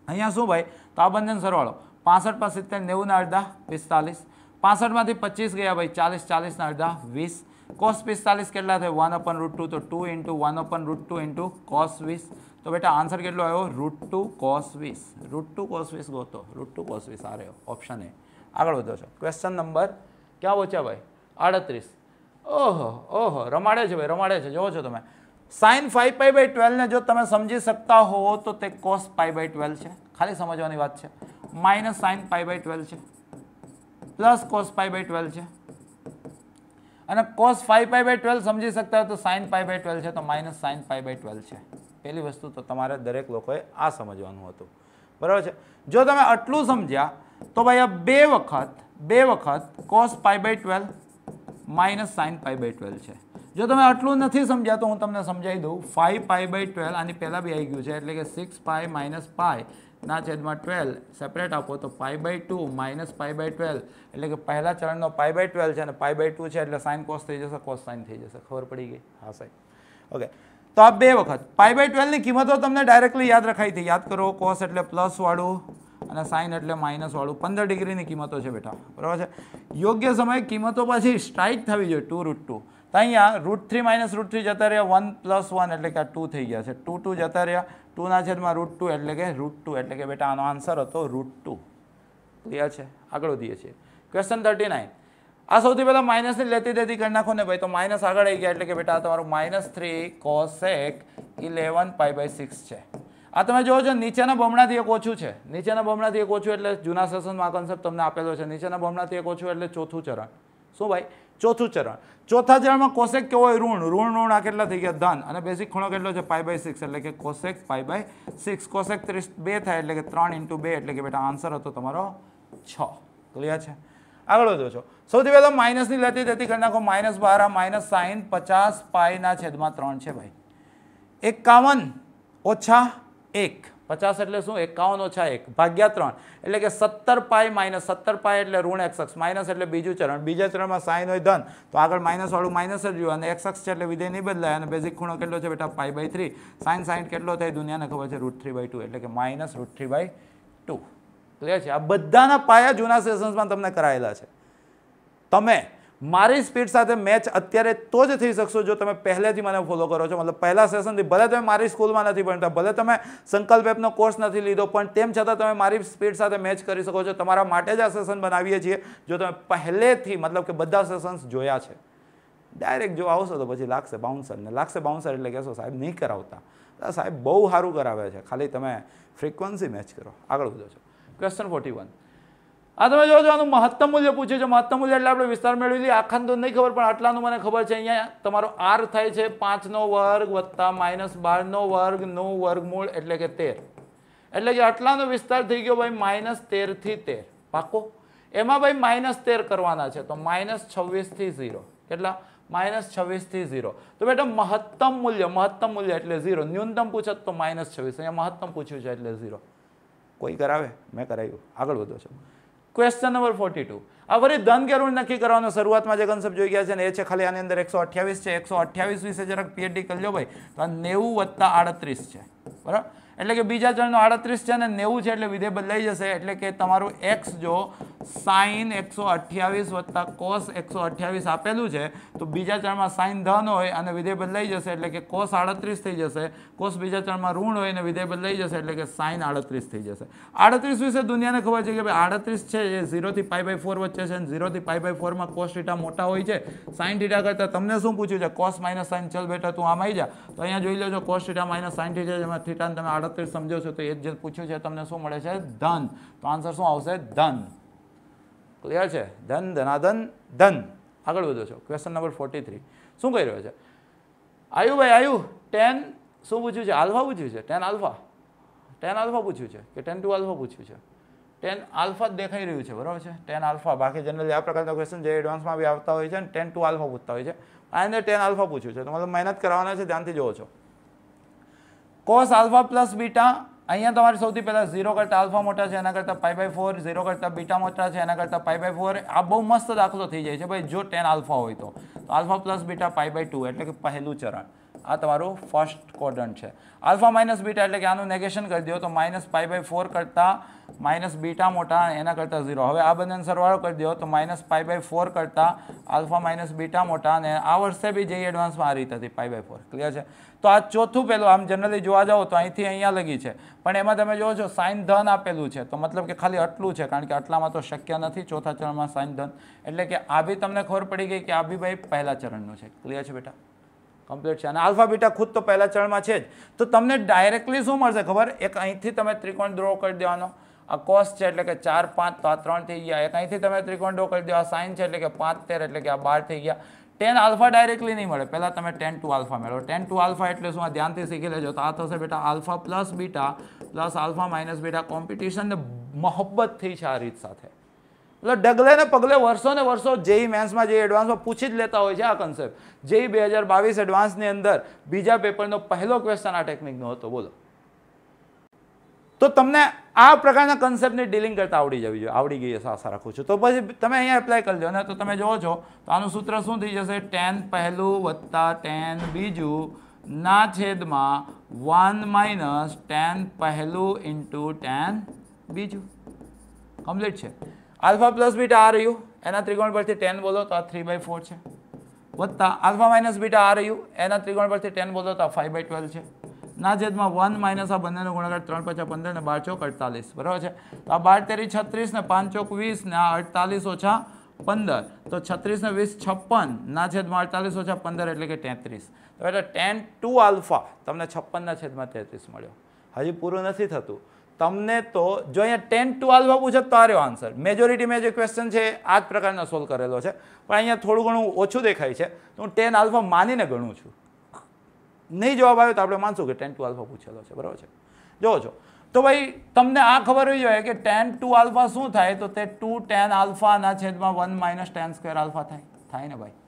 અહીંયા શું ભાઈ? તો આ બંને સરવાળો પાસઠ પર નેવુંના અડધા, પિસ્તાલીસ. પાસઠમાંથી પચીસ ગયા ભાઈ, ચાલીસ ચાલીસના અડધા, વીસ. કોસ પિસ્તાલીસ કેટલા થાય? વન અપન રૂટ ટુ તો two into one upon root two into cos વીસ. તો બેટા આન્સર કેટલો આવ્યો? રૂટ ટુ કોસ વીસ. રૂટ ટુ કોસ વીસ ગોતો. રૂટ ટુ કોસ વીસ, આ રહ્યો. ઓપ્શન એ આગળ વધો છો. ક્વેશ્ચન નંબર ક્યાં પહોંચ્યા ભાઈ? આડત્રીસ. ઓહો ઓહો, રમાડે છે ભાઈ, રમાડે છે જોવો છો તમે. સાઇન ફાઈવ પાઈ બાય ટ્વેલ્વને જો તમે સમજી શકતા હો તો તે કોસ પાઈ બાય ટ્વેલ્વ છે. ખાલી સમજવાની વાત છે. Minus sine pi by twelve છે. Plus cos pi by twelve છે. અને cos five pi by twelve સમજી શકતા હોય તો સાઇન પાઈ બાય ટ્વેલ્વ છે, તો minus sine pi by twelve છે. પહેલી વસ્તુ તો તમારે દરેક લોકોએ આ સમજવાનું હતું. બરાબર છે? જો તમે આટલું સમજ્યા, તો ભાઈ આ બે વખત બે વખત cos pi by twelve minus sine pi by twelve છે. જો તમે આટલું નથી સમજ્યા, તો હું તમને સમજાવી દઉં. ફાઈવ પાઈ બાય ટ્વેલ્વ આની પહેલાં બી આવી ગયું છે, એટલે કે સિક્સ પાઈ માઇનસ પાઈ ના છેદમાં ટ્વેલ્વ સેપરેટ આપો તો pi by two minus pi by twelve એટલે કે પહેલા ચરણનો પાઈ બાય ટ્વેલ્વ છે અને પાઈ બાય ટુ છે, એટલે સાઇન કોસ થઈ જશે કોસ સાઇન થઈ જશે. ખબર પડી ગઈ? હા, સાહેબ. ઓકે તો આ બે વખત. પાઈ બાય ટ્વેલ્વની કિંમતો તમને ડાયરેક્ટલી યાદ રખાઈ હતી. યાદ કરો કોસ એટલે પ્લસ વાળું. અને સાઇન એટલે માઇનસ વાળું પંદર ડિગ્રીની કિંમતો છે બેટા. બરાબર છે? યોગ્ય સમયે કિંમતો પાછી સ્ટ્રાઇક થવી જોઈએ ટુ રૂટ ટુ તો અહીંયા root three minus root three જતા રહ્યા વન પ્લસ વન એટલે કે આ ટુ થઈ ગયા છે. ટુ ટુ જતા રહ્યા ટુના છેદમાં રૂટ ટુ એટલે કે રૂટ ટુ એટલે કે બેટા આનો આન્સર હતો રૂટ ટુ ક્લિયર છે? આગળ વધીએ છીએ. ક્વેશ્ચન થર્ટી નાઇન આ સૌથી પહેલાં માઇનસની લેતી દેતી કરી નાખો ને ભાઈ, તો માઇનસ આગળ આવી ગયા એટલે કે બેટા તમારું minus three cosec eleven pi by six છે. આ તમે જોવો છો, નીચેના બમણાથી એક ઓછું છે. નીચેના બમણાથી એક ઓછું એટલે જૂના સેશનમાં આ તમને આપેલો છે. નીચેના બમણાથી એક ઓછું એટલે ચોથું ચરણ. શું ભાઈ? ચોથું ચરણ. ચોથા ચરણમાં કોશેક કેવો હોય? ઋણ. ઋણ ઋણ આ કેટલા થઈ ગયા? ધન. અને બેઝિક ખૂણો કેટલો છે? પાઈ બાય સિક્સ એટલે કે કોશેક પાઈ બાય સિક્સ કોશેક ત્રીસ બે થાય એટલે કે ત્રણ ઇન્ટુ બે એટલે કે બેટા આન્સર હતો તમારો છ. ક્લિયર છે? આગળ વધો છો. સૌથી પહેલાં માઇનસની લેતી તેથી કરી નાખો. માઇનસ બાર, આ માઇનસ સાઈન પચાસ પાઈના છેદમાં ત્રણ છે ભાઈ. એકાવન ઓછા એક. પચાસ એટલે શું? એકાવન ઓછા એક. ભાગ્યા ત્રણ. એટલે કે સત્તર પાય માઇનસ સત્તર પાય એટલે ઋણ એક્સ અક્ષ. માઇનસ એટલે બીજું ચરણ. બીજા ચરણમાં સાઈન હોય ધન. તો આગળ માઇનસવાળું માઇનસ જ રહ્યું. અને એક્સ અક્ષ છે એટલે વિધેય નહીં બદલાય. અને બેઝિક ખૂણો કેટલો છે બેટા? Pi by three. Sine sine કેટલો થાય દુનિયાને ખબર છે? રૂટ થ્રી એટલે કે minus root three by two clear છે? આ બધાના પાયા જૂના સેશન્સમાં તમને કરાયેલા છે. તમે મારી સ્પીડ સાથે મેચ અત્યારે તો જ થઈ શકશો જો તમે પહેલેથી મને ફોલો કરો છો. મતલબ પહેલા સેશનથી ભલે તમે મારી સ્કૂલમાં નથી ભણતા, ભલે તમે સંકલ્પ એપનો કોર્સ નથી લીધો, પણ તેમ છતાં તમે મારી સ્પીડ સાથે મેચ કરી શકો છો. તમારા માટે જ આ સેશન બનાવીએ છીએ જો તમે પહેલેથી, મતલબ કે બધા સેશન્સ જોયા છે. ડાયરેક્ટ જો આવશો તો પછી લાગશે બાઉન્સરને લાગશે બાઉન્સર એટલે કહેશો, સાહેબ, નહીં કરાવતા. સાહેબ બહુ સારું કરાવે છે. ખાલી તમે ફ્રિકવન્સી મેચ કરો. આગળ વધો છો. ક્વેશ્ચન ફોર્ટી વન આ તમે જોજો, આનું મહત્તમ મૂલ્ય પૂછ્યું છે. મહત્તમ મૂલ્ય એટલે આપણે વિસ્તાર મેળવી લઈએ. આખાનું તો નહીં ખબર, પણ આટલાનું મને ખબર છે અહીંયા. તમારો આર થાય છે પાંચનો વર્ગ વત્તા માઇનસ બારનો વર્ગનું વર્ગમૂળ એટલે કે તેર. એટલે કે આટલાનો વિસ્તાર થઈ ગયો ભાઈ માઇનસ તેરથી તેર. પાકો એમાં ભાઈ માઇનસ તેર કરવાના છે. તો માઇનસ છવ્વીસથી ઝીરો. કેટલા? માઇનસ છવ્વીસથી ઝીરો. તો બેટા મહત્તમ મૂલ્ય મહત્તમ મૂલ્ય એટલે ઝીરો. ન્યૂનતમ પૂછત તો માઇનસ છવ્વીસ. અહીંયા મહત્તમ પૂછ્યું છે એટલે ઝીરો. કોઈ કરાવે? મેં કરાવ્યું આગળ વધો છો. ક્વેશ્ચન નંબર ફોર્ટી ટુ આ ફરી ધન કે નક્કી કરવાનો શરૂઆતમાં જે કન્સેપ્ટ જોઈ ગયા છે ને એ છે ખાલી આની અંદર એકસો અઠ્યાવીસ છે. એકસો અઠ્યાવીસ વિશે જરાક પીએચડી કરી લો ભાઈ. તો આ નેવું વત્તા આડત્રીસ છે. બરાબર? એટલે કે બીજા ચરણનો આડત્રીસ છે ને નેવું છે એટલે વિધેય બદલાઈ જશે. એટલે કે તમારું એક્સ જો સાઇન એકસો અઠ્યાવીસ વત્તા કોસ એકસો અઠ્યાવીસ આપેલું છે, તો બીજા ચરણમાં સાઇન ધન હોય અને વિધેય બદલાઈ જશે એટલે કે કોસ આડત્રીસ થઈ જશે. કોસ બીજા ચરણમાં ઋણ હોય અને વિધેય બદલાઈ જશે એટલે કે સાઇન આડત્રીસ થઈ જશે. આડત્રીસ વિશે દુનિયાને ખબર છે કે ભાઈ આડત્રીસ છે એ ઝીરોથી પાઈ બાય ફોર વચ્ચે છે અને ઝીરોથી પાઈ બાય ફોરમાં કોસ ડીટા મોટા હોય છે. સાઇન થીટા કરતાં તમને શું પૂછ્યું છે? કોસ માઇનસ સાઇન ચલ બેટા તું આમ આવી જા. તો અહીંયા જોઈ લેજો cos theta minus sine theta જેમાં થીટાને તમે આડત્રીસ સમજો છો તો એ જ જે પૂછ્યું છે તમને શું મળે છે? ધન. તો આન્સર શું આવશે? ધન. ક્લિયર છે? ધન, ધનાધન, ધન. આગળ વધો છો. ક્વેશ્ચન નંબર ફોર્ટી થ્રી શું કહી રહ્યો છે? આયુ ભાઈ, આયુ. ટેન શું પૂછ્યું છે? આલ્ફા પૂછ્યું છે? Tan alpha. ટેન આલ્ફા પૂછ્યું છે કે ટેન ટુ આલ્ફા પૂછ્યું છે? ટેન આલ્ફા જ દેખાઈ રહ્યું છે, બરાબર છે? Tan alpha. બાકી જનરલી આ પ્રકારના ક્વેશ્ચન જે એડવાન્સમાં બી આવતા હોય છે ને ટેન ટુ આલ્ફા પૂછતા હોય છે. આ અંદર ટેન આલ્ફા પૂછ્યું છે. તો મતલબ મહેનત કરવાના છે, ધ્યાનથી જોવો છો. કોસ આલ્ફા પ્લસ બીટા અહીંયા તમારે સૌથી પહેલાં ઝીરો કરતાં આલ્ફા મોટા છે, એના કરતાં પાઈ બાય ફોર ઝીરો કરતાં બીટા મોટા છે, એના કરતાં પાઈ બાય ફોર આ બહુ મસ્ત દાખલો થઈ જાય છે ભાઈ, જો ટેન આલ્ફા હોય તો. Alpha plus beta pi by two એટલે કે પહેલું ચરણ. આ તમારું ફર્સ્ટ ક્વોડ્રન્ટ છે. આલ્ફા માઇનસ બીટા એટલે કે આનું નેગેશન કરી દો તો માઇનસ પાઈ બાય ફોર કરતાં માઇનસ બીટા મોટા એના કરતાં ઝીરો હવે આ બંનેનો સરવાળો કરી દો તો માઇનસ પાઈ બાય ફોર કરતાં આલ્ફા માઇનસ બીટા મોટા અને આ વર્ષે બી જે એડવાન્સમાં આ રીતે હતી પાઈ બાય ફોર ક્લિયર છે? તો આ ચોથું પેલું, આમ જનરલી જોવા જાઓ તો અહીંથી અહીંયા લગી છે. પણ એમાં તમે જોવો છો સાઇન ધન આપેલું છે. તો મતલબ કે ખાલી આટલું છે, કારણ કે આટલામાં તો શક્ય નથી. ચોથા ચરણમાં સાઇન ધન. એટલે કે આ બી તમને ખબર પડી ગઈ કે આ બી ભાઈ પહેલા ચરણનું છે. ક્લિયર છે બેટા? કમ્પ્લીટ છે. અને આલ્ફા, બીટા ખુદ તો પહેલા ચરણમાં છે જ. તો તમને ડાયરેક્ટલી શું મળશે ખબર? એક અહીંથી તમે ત્રિકોણ ડ્રો કરી દેવાનો. આ કોસ છે એટલે કે ચાર, પાંચ, તો આ ત્રણ થઈ ગયા. એક અહીંથી તમે ત્રિકોણ ડ્રો કરી દો આ સાઇન છે એટલે કે પાંચ, તેર એટલે કે આ બાર થઈ ગયા. ટેન આલ્ફા ડાયરેક્ટલી નહીં મળે. પહેલાં તમે ટેન ટુ આલ્ફા મેળવો. ટેન ટુ આલ્ફા એટલે શું? આ ધ્યાનથી શીખી લેજો. તો આ થશે બેટા alpha plus beta plus alpha minus beta. Competition Mohabbat થઈ છે આ રીત સાથે. એટલે ડગલે ને પગલે વર્ષો ને વર્ષો જેઈ મેન્સમાં જે એડવાન્સમાં પૂછી જ લેતા હોય છે આ કન્સેપ્ટ જેઈ બે હજાર બાવીસ એડવાન્સની અંદર બીજા પેપરનો પહેલો ક્વેશ્ચન આ ટેકનિકનો હતો. બોલો. તો તમને આ પ્રકારના કન્સેપ્ટની ડીલિંગ કરતા આવડી જવી જોઈએ. આવડી ગઈ હશે, આશા રાખું છું. તો પછી તમે અહીંયા એપ્લાય કરી લો ને તો તમે જોવો છો, તો આનું સૂત્ર શું થઈ જશે? ટેન પહેલું વત્તા ટેન બીજું ના છેદમાં વન માઇનસ ટેન પહેલું ઇન્ટુ ટેન બીજું. કમ્પ્લીટ છે. આલ્ફા પ્લસ બીટા આ રહ્યું એના ત્રિકોણ પરથી ટેન બોલો તો આ થ્રી બાય ફોર છે. વત્તા આલ્ફા માઇનસ બીટા આ રહ્યું એના ત્રિકોણ પરથી ટેન બોલો તો આ ફાઈવ બાય ટ્વેલ્વ છે. ના છેદમાં વન માઇનસ આ બંનેનો ગુણાકાર ત્રણ પચાસ પંદર ને બાર ચોક અડતાલીસ. બરાબર છે? તો આ બાર તેરી છત્રીસ ને પાંચ ચોક વીસ ને આ અડતાલીસ ઓછા પંદર. તો છત્રીસ ને વીસ છપ્પન. ના છેદમાં અડતાલીસ ઓછા પંદર એટલે કે તેત્રીસ. તો એટલે ટેન ટુ આલ્ફા. તમને છપ્પનના છેદમાં તેત્રીસ મળ્યો. હજી પૂરું નથી થતું. તમને તો જો અહીંયા ટેન ટુ આલ્ફા પૂછે તો આ આન્સર મેજોરિટી મેં જે ક્વેશ્ચન છે આ જ પ્રકારનો સોલ્વ કરેલો છે. પણ અહીંયા થોડું ઘણું ઓછું દેખાય છે. તો હું ટેન આલ્ફા માનીને ગણું છું. નહીં જવાબ આવ્યો તો આપણે માનશું કે ટેન ટુ આલ્ફા પૂછેલો છે. બરાબર છે? જુઓ છો તો ભાઈ, તમને આ ખબર હોવી જોઈએ કે ટેન ટુ આલ્ફા શું થાય? તો તે ટુ ટેન આલ્ફાના છેદમાં one minus tan square alpha થાય. થાય ને ભાઈ?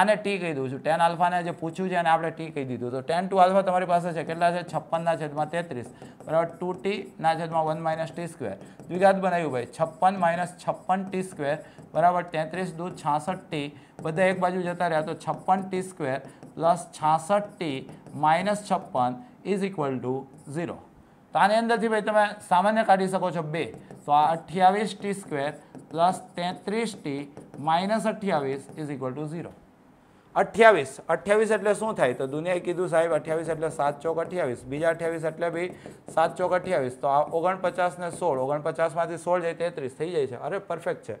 આને ટી કહી દઉં છું. ટેન આલ્ફાને જે પૂછ્યું છે અને આપણે ટી કહી દીધું. તો ટેન ટુ આલ્ફા તમારી પાસે છે. કેટલા છે? છપ્પનના છેદમાં તેત્રીસ. બરાબર? ટુ ટીના છેદમાં વન માઇનસ ટી સ્ક્વેર દ્વિઘાત બનાવ્યું ભાઈ. છપ્પન માઇનસ છપ્પન ટી સ્ક્વેર બરાબર? તેત્રીસ દૂ છાસઠ ટી બધા એક બાજુ જતા રહ્યા. તો છપ્પન ટી સ્ક્વેર પ્લસ છાસઠ ટી માઇનસ છપ્પન ઇઝ ઇક્વલ ટુ ઝીરો તો આની અંદરથી ભાઈ તમે સામાન્ય કાઢી શકો છો બે. તો આ અઠ્યાવીસ ટી સ્ક્વેર પ્લસ તેત્રીસ ટી માઇનસ અઠ્યાવીસ ઇઝ ઇક્વલ ટુ ઝીરો અઠ્યાવીસ. અઠ્યાવીસ એટલે શું થાય? તો દુનિયાએ કીધું સાહેબ, અઠ્યાવીસ એટલે સાત ચોક અઠ્યાવીસ. બીજા અઠ્યાવીસ એટલે બી સાત ચોક અઠ્યાવીસ. તો આ ઓગણપચાસ ને સોળ, ઓગણપચાસમાંથી સોળ જાય તેત્રીસ, થઈ જાય છે. અરે પરફેક્ટ છે.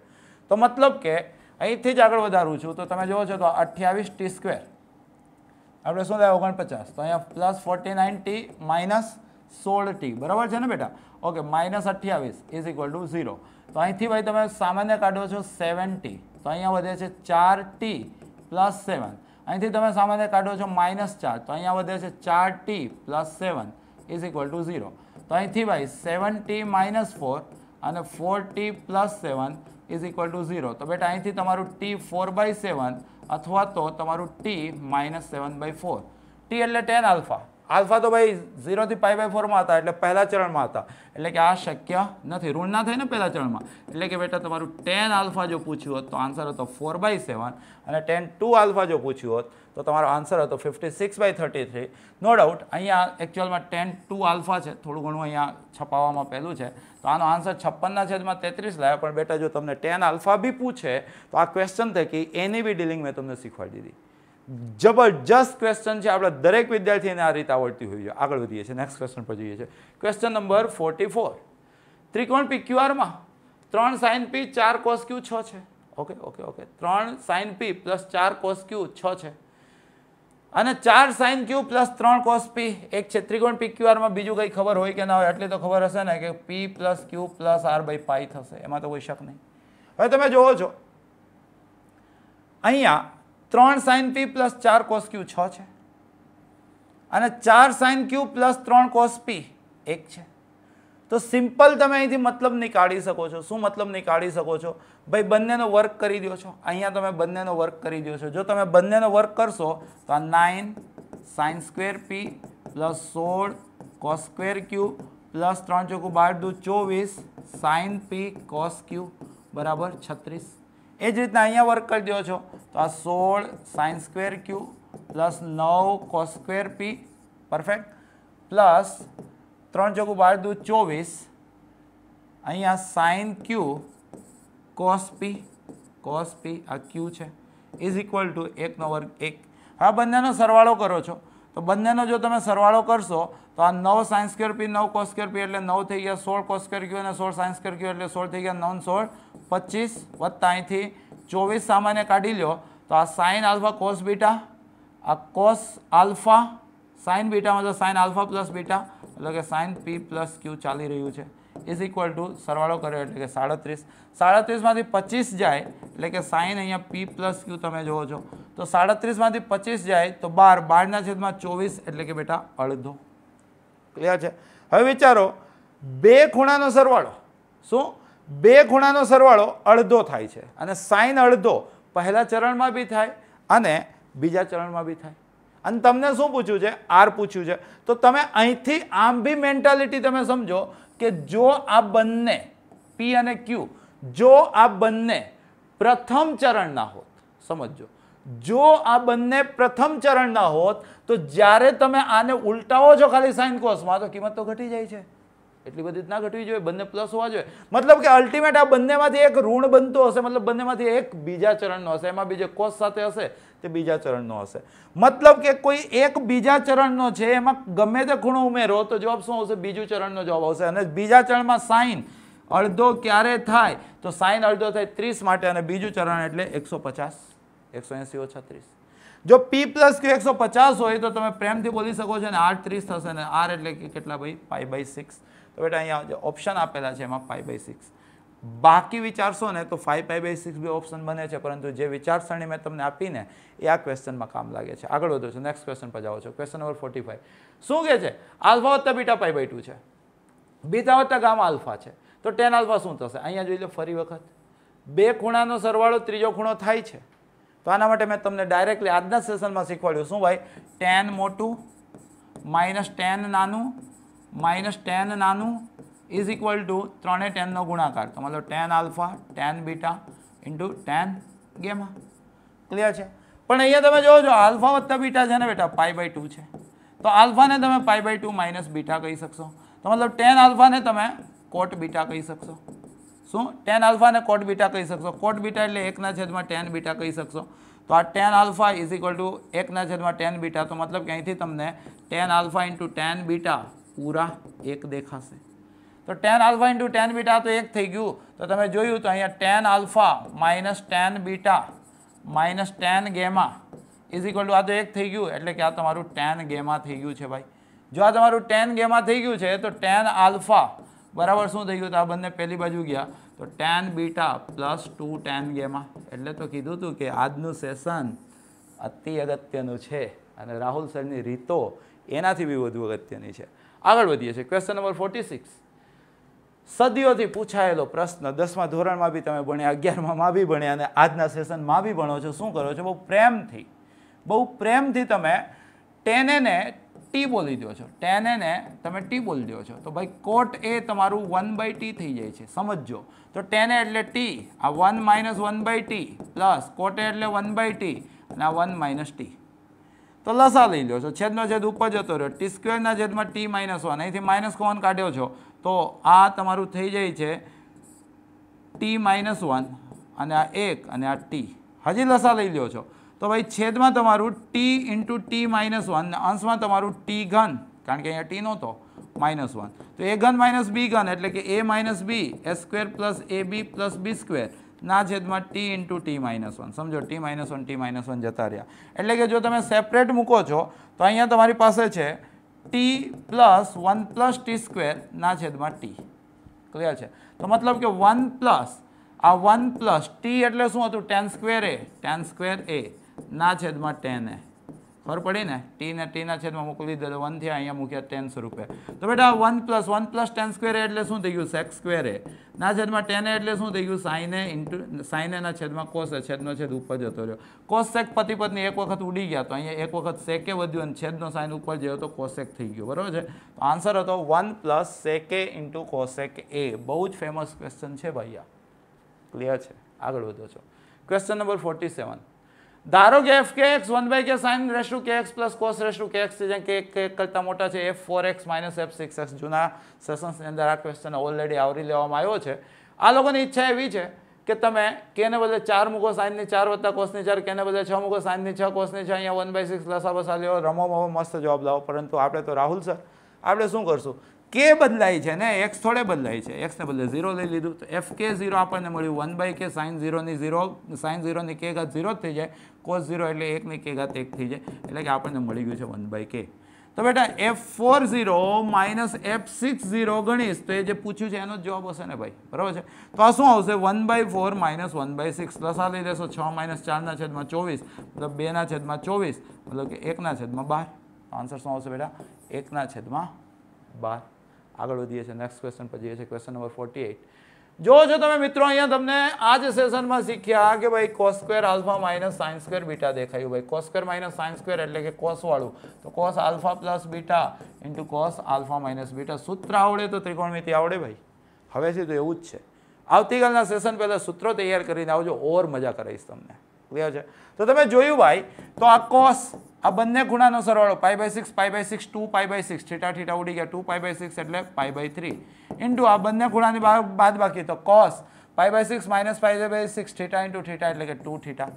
તો મતલબ કે અહીંથી જ આગળ વધારું છું. તો તમે જુઓ છો તો અઠ્યાવીસ ટી સ્ક્વેર. આપણે શું થાય? ઓગણપચાસ. તો અહીંયા plus forty nine T minus સોળ ટી. બરાબર છે ને બેટા? ઓકે માઇનસ અઠ્યાવીસ ઇઝ ઇક્વલ ટુ ઝીરો તો અહીંથી ભાઈ તમે સામાન્ય કાઢો છો સેવન ટી. તો અહીંયા વધે છે ચાર ટી. પ્લસ સેવન. અહીંથી તમે સામાન્ય કાઢો છો માઇનસ ચાર. તો અહીંયા વધે છે ચાર T plus seven is equal to zero. તો અહીંથી ભાઈ સેવન ટી માઇનસ ફોર અને four T plus seven is equal to zero. તો બેટા અહીંથી તમારું ટી ફોર બાય સેવન અથવા તો તમારું T minus seven by four. T એટલે ટેન આલ્ફા. આલ્ફા તો ભાઈ ઝીરોથી પાઈ બાય ફોરમાં હતા, એટલે પહેલા ચરણમાં હતા. એટલે કે આ શક્ય નથી. ઋણ ના થાય ને પહેલા ચરણમાં? એટલે કે બેટા તમારું ટેન આલ્ફા જો પૂછ્યું હોત તો આન્સર હતો ફોર બાય સેવન અને ટેન ટુ આલ્ફા જો પૂછ્યું હોત તો તમારો આન્સર હતો fifty six by thirty three no doubt અહીંયા એકચ્યુઅલમાં ટેન ટુ આલ્ફા છે. થોડું ઘણું અહીંયા છપાવવામાં પહેલું છે. તો આનો આન્સર છપ્પનના છેદમાં તેત્રીસ લાવ્યા પણ બેટા જો તમને ટેન આલ્ફા બી પૂછે, તો આ ક્વેશ્ચન થકી એની બી ડીલિંગ મેં તમને શીખવાડી દીધી. જબરજસ્ત ક્વેશ્ચન છે. આપણા દરેક વિદ્યાર્થીને આ રીતે આવડતી હોય છે. આગળ વધીએ છીએ. નેક્સ્ટ ક્વેશ્ચન પર જઈએ છીએ. ક્વેશ્ચન નંબર ફોર્ટી ફોર ત્રિકોણ પી ક્યુઆરમાં ત્રણ સાઇન પી ચાર કોસ ક્યુ છ છે. ઓકે ઓકે ઓકે ત્રણ સાઇન પી પ્લસ ચાર કોસ ક્યુ છ છે. અને ચાર સાઇન ક્યુ પ્લસ ત્રણ કોસ પી એક છે. ત્રિકોણ પી ક્યુઆરમાં બીજું કંઈ ખબર હોય કે ના હોય એટલી તો ખબર હશે ને કે P plus Q plus R by pi થશે. એમાં તો કોઈ શક નહીં. હવે તમે જોવો છો. અહીંયા ત્રણ સાઇન પી પ્લસ ચાર કોસ ક્યુ છ છે. અને ચાર સાઇન ક્યુ પ્લસ ત્રણ કોસ પી એક છે. તો સિમ્પલ તમે અહીંથી મતલબ નીકાળી શકો છો. શું મતલબ નીકાળી શકો છો? ભાઈ, બંનેનો વર્ક કરી દો છો. અહીંયા તમે બંનેનો વર્ક કરી દો છો. જો તમે બંનેનો વર્ક કરશો, તો આ nine sine square P plus સોળ કોસ સ્ક્વેર ક્યુ પ્લસ ત્રણ ચોખ્ખું બાર દુ ચોવીસ સાઇન પી કોસ ક્યુ બરાબર છત્રીસ. એ જ રીતના અહીંયા વર્ક કરી દો છો. તો આ સોળ સાઇન સ્ક્વેર ક્યુ પ્લસ નવ cos square P perfect plus ત્રણ ચોકું બાર દુ ચોવીસ. અહીંયા sine Q cos P cos P આ ક્યુ છે. ઇઝ ઇક્વલ ટુ એકનો વર્ગ એક. હવે બંનેનો સરવાળો કરો છો. તો બંનેનો જો તમે સરવાળો કરશો, તો આ નવ સાયન્સ સ્ક્વેર પી નવ કોસ સ્ક્વેર પી એટલે નવ થઈ ગયા સોળ કોસ સ્ક્વેર ક્યુ અને સોળ સાયન્સ સ્ક્વેર ક્યુ એટલે સોળ થઈ ગયા નવ સોળ. પચીસ વત્તા અહીંથી ચોવીસ સામાન્ય કાઢી લો તો આ સાઇન આલ્ફા કોસ બીટા આ કોસ આલ્ફા સાઇન બીટા મતલબ સાઇન આલ્ફા પ્લસ બીટા એટલે કે સાઇન પી પ્લસ ક્યુ ચાલી રહ્યું છે. ઇઝ ઇક્વલ ટુ સરવાળો કર્યો એટલે કે સાડત્રીસ. સાડત્રીસમાંથી પચીસ જાય, એટલે કે સાઇન અહીંયા પી પ્લસ ક્યુ તમે જુઓ છો. તો સાડત્રીસમાંથી પચીસ જાય, તો બાર, બારના છેદમાં ચોવીસ, એટલે કે બેટા અડધો. ક્લિયર છે? હવે વિચારો, બે ખૂણાનો સરવાળો. શું? બે ખૂણાનો સરવાળો અડધો થાય છે અને સાઈન અડધો પહેલા ચરણમાં બી થાય અને બીજા ચરણમાં બી થાય. અને તમને શું પૂછ્યું છે? આર પૂછ્યું છે. તો તમે અહીંથી આમ બી મેન્ટાલિટી તમે સમજો કે જો આ બંને પી અને ક્યુ જો આ બંને પ્રથમ ચરણના હોત, સમજજો. જો આ બંને પ્રથમ ચરણના હોત, તો જ્યારે તમે આને ઉલટાવો છો ખાલી સાઇન કોસમાં, તો કિંમત તો ઘટી જાય છે. એટલી બધી ના ઘટવી જોઈએ, બંને પ્લસ હોવા જોઈએ. મતલબ કે અલ્ટિમેટ આ બંનેમાંથી એક ઋણ બનતો હશે, મતલબ બંનેમાંથી એક બીજા ચરણનો હશે, એમાં બીજો કોષ સાથે હશે, તે બીજા ચરણનો હશે. મતલબ કે કોઈ એક બીજા ચરણનો છે, એમાં ગમે તે ખૂણો ઉમેરો, તો જવાબ શું આવશે? બીજું ચરણનો જવાબ આવશે. અને બીજા ચરણમાં સાઈન અડધો ક્યારે થાય? તો સાઈન અડધો થાય ત્રીસ માટે અને બીજું ચરણ એટલે એકસો પચાસ, એકસો એંસી ઓછા જો પી પ્લસ ક્યુ એકસો પચાસ હોય, તો તમે પ્રેમથી બોલી શકો છો ને આર ત્રીસ થશે ને, આર એટલે કેટલા ભાઈ? પાઈ બાય સિક્સ તો બેટા અહીંયા જે ઓપ્શન આપેલા છે એમાં પાઈ બાય સિક્સ બાકી વિચારશો ને તો five pi by six B option બને છે, પરંતુ જે વિચારસરણી મેં તમને આપીને એ આ ક્વેશ્ચનમાં કામ લાગે છે. આગળ વધો છો. નેક્સ્ટ ક્વેશ્ચન પર જાઓ છો. ક્વેશ્ચન નંબર ફોર્ટી ફાઈવ શું કહે છે? આલ્ફા વત્તા બીટા પાઈ બાય ટુ છે. બીટા વત્તા ગામા આલ્ફા છે. તો ટેન આલ્ફા શું થશે? અહીંયા જોઈ લો ફરી વખત. બે ખૂણાનો સરવાળો ત્રીજો ખૂણો થાય છે. તો આના માટે મેં તમને ડાયરેક્ટલી આજના સેશનમાં શીખવાડ્યું. શું ભાઈ? ટેન મોટું માઇનસ ટેન નાનું માઇનસ ટેન નાનું ઇઝ ઇક્વલ ટુ ત્રણે ટેનનો ગુણાકાર. તો મતલબ tan alpha tan beta into tan gamma clear છે? પણ અહીંયા તમે જોવો છો આલ્ફા વત્તા બીટા છે ને બેટા? પાઈ બાય ટુ છે. તો આલ્ફાને તમે pi by two minus beta કહી શકશો. તો મતલબ ટેન આલ્ફાને તમે કોટ બીટા કહી શકશો. શું? ટેન આલ્ફાને કોટ બીટા કહી શકશો. કોટ બીટા એટલે એકના છેદમાં ટેન બીટા કહી શકશો. તો આ tan alpha is equal to એકના છેદમાં ટેન બીટા તો મતલબ કે અહીંથી તમને tan alpha into tan beta પૂરા એક દેખાશે. તો tan alpha into tan beta તો એક થઈ ગયું. તો તમે જોયું તો અહીંયા tan alpha minus tan beta minus tan gamma is equal to આ તો એક થઈ ગયું, એટલે કે આ તમારું ટેન ગેમા થઈ ગયું છે ભાઈ. જો આ તમારું ટેન ગેમા થઈ ગયું છે, તો ટેન આલ્ફા બરાબર શું થઈ ગયું? તો આ બંને પહેલી બાજુ ગયા. તો tan beta plus two tan gamma એટલે તો કીધું હતું કે આજનું સેશન અતિ અગત્યનું છે. અને રાહુલ સરની રીતો એનાથી બી વધુ અગત્યની છે. આગળ વધીએ છીએ. ક્વેશ્ચન નંબર ફોર્ટી સિક્સ સદીઓથી પૂછાયેલો પ્રશ્ન, દસમા ધોરણમાં બી તમે ભણ્યા, અગિયારમાં બી ભણ્યા અને આજના સેશનમાં બી ભણો છો, શું કરો છો? બહુ પ્રેમથી બહુ પ્રેમથી તમે ટેનેને ટી બોલી દો છો. ટેનેને તમે ટી બોલી દો છો. તો ભાઈ, કોટ એ તમારું વન બાય ટી થઈ જાય છે. સમજજો. તો ટેને એટલે ટી આ one minus one by T plus કોટે એટલે વન બાય ટી અને આ વન માઇનસ ટી તો લસા લઈ લો છો. છેદનો છેદ ઉપર જતો રહ્યો. ટી સ્ક્વેરના છેદમાં ટી માઇનસ વન. અહીંથી માઇનસ કોન કાઢ્યો છો. તો આ તમારું થઈ જાય છે ટી માઇનસ વન અને આ એક અને આ ટી. હજી લસા લઈ લ્યો છો. તો ભાઈ છેદમાં તમારું T into T minus one અંશમાં તમારું ટી ઘન, કારણ કે અહીંયા ટી નહોતો, માઇનસ વન. તો એ ઘન માઇનસ બી ઘન એટલે કે A minus B, A square plus A B plus B square. ના છેદમાં T into T minus one સમજો T minus one T minus one જતા રહ્યા. એટલે કે જો તમે સેપરેટ મૂકો છો, તો અહીંયા તમારી પાસે છે T plus one plus T square ના છેદમાં ટી ક્લિયર છે? તો મતલબ કે વન પ્લસ આ વન પ્લસ ટી એટલે શું હતું? Tan square A tan square A ના છેદમાં ટેન એ ખબર પડી ને? ટી ને ટીના છેદમાં મોકલી દીધો વન થયા, અહીંયા મૂક્યા ટેન સ્વરૂપે. તો બેટા one plus one plus tan square એટલે શું થઈ ગયું? Sec square A. ના છેદમાં ટેન એટલે શું થઈ ગયું? સાઈને ઇન્ટુ સાઈનેના છેદમાં કોસ છેદનો છેદ ઉપર જતો રહ્યો. કોસ સેક પતિ પત્ની એક વખત ઉડી ગયા તો અહીંયા એક વખત સેકે વધ્યું અને છેદનો સાઈન ઉપર જયો તો કોસેક થઈ ગયો. બરાબર છે? તો આન્સર હતો one plus sec A into cosec A. બહુ જ ફેમસ ક્વેશ્ચન છે ભાઈ ક્લિયર છે? આગળ વધો છો. ક્વેશ્ચન નંબર ફોર્ટી સેવન ધારો કે F K X one by K sine Reshu કે એક્સ પ્લસ કોસ રેશુ કે એક્સ જેમ કે કે કરતાં મોટા છે F four X minus F six X જૂના સેશન્સની અંદર આ ક્વેશ્ચન ઓલરેડી આવરી લેવામાં આવ્યો છે. આ લોકોની ઈચ્છા એવી છે કે તમે કેને બદલે ચાર મૂકો સાઇનની ચાર વત્તા કોસની ચાર કેને બદલે છ મૂકો સાઇનની છ કોસની છ, અહીંયા વન બાય સિક્સ લસા બસા લ્યો, રમો મમો મસ્ત જવાબ લાવો. પરંતુ આપણે તો રાહુલ સર આપણે શું કરશું? કે બદલાય છે ને એક્સ થોડે બદલાય છે. એક્સને બદલે ઝીરો લઈ લીધું. તો એફ કે ઝીરો આપણને મળ્યું. વન બાય કે સાઇન ઝીરોની ઝીરો સાઇન ઝીરોની કે ઘાત ઝીરો થઈ જાય. કોસ ઝીરો એટલે એકની કે ઘાત એક થઈ જાય. એટલે કે આપણને મળી ગયું છે વન બાય કે તો બેટા F four zero minus F six zero ગણીશ તો એ જે પૂછ્યું છે એનો જ જવાબ હશે ને ભાઈ. બરાબર છે? તો આ શું આવશે? One by four minus one by six plus આ લઈ દેશો છ માઇનસ ચારના છેદમાં ચોવીસ. મતલબ બેના છેદમાં ચોવીસ. મતલબ કે એકના છેદમાં બાર. આન્સર શું આવશે બેટા? એકના છેદમાં બાર. આગળ વધીએ છીએ. નેક્સ્ટ ક્વેશ્ચન પર જઈએ છીએ. ક્વેશ્ચન નંબર ફોર્ટી એઇટ જો છો તમે મિત્રો અહીંયા તમને આ જ સેશનમાં શીખ્યા કે ભાઈ cos square alpha minus sine square beta દેખાયું. ભાઈ cos square minus sine square એટલે કે કોસવાળું તો cos alpha plus beta into cos alpha minus beta સૂત્ર આવડે તો ત્રિકોણમિતિ આવડે ભાઈ. હવેથી તો એવું જ છે. આવતીકાલના સેશન પહેલાં સૂત્રો તૈયાર કરીને આવજો. ઓર મજા કરાવીશ તમને. ક્લિયર છે? તો તમે જોયું ભાઈ, તો આ કોસ આ બંને ખૂણાનો સરવાળો pi by six pi by six two pi by six theta theta ઉડી ગયા ટુ પાઈ બાય સિક્સ એટલે પાઈ બાય થ્રી ઇન્ટુ આ બંને ખૂણાની બા- બાદ બાકી તો cos pi by six minus pi by six theta into theta એટલે કે ટુ થીટા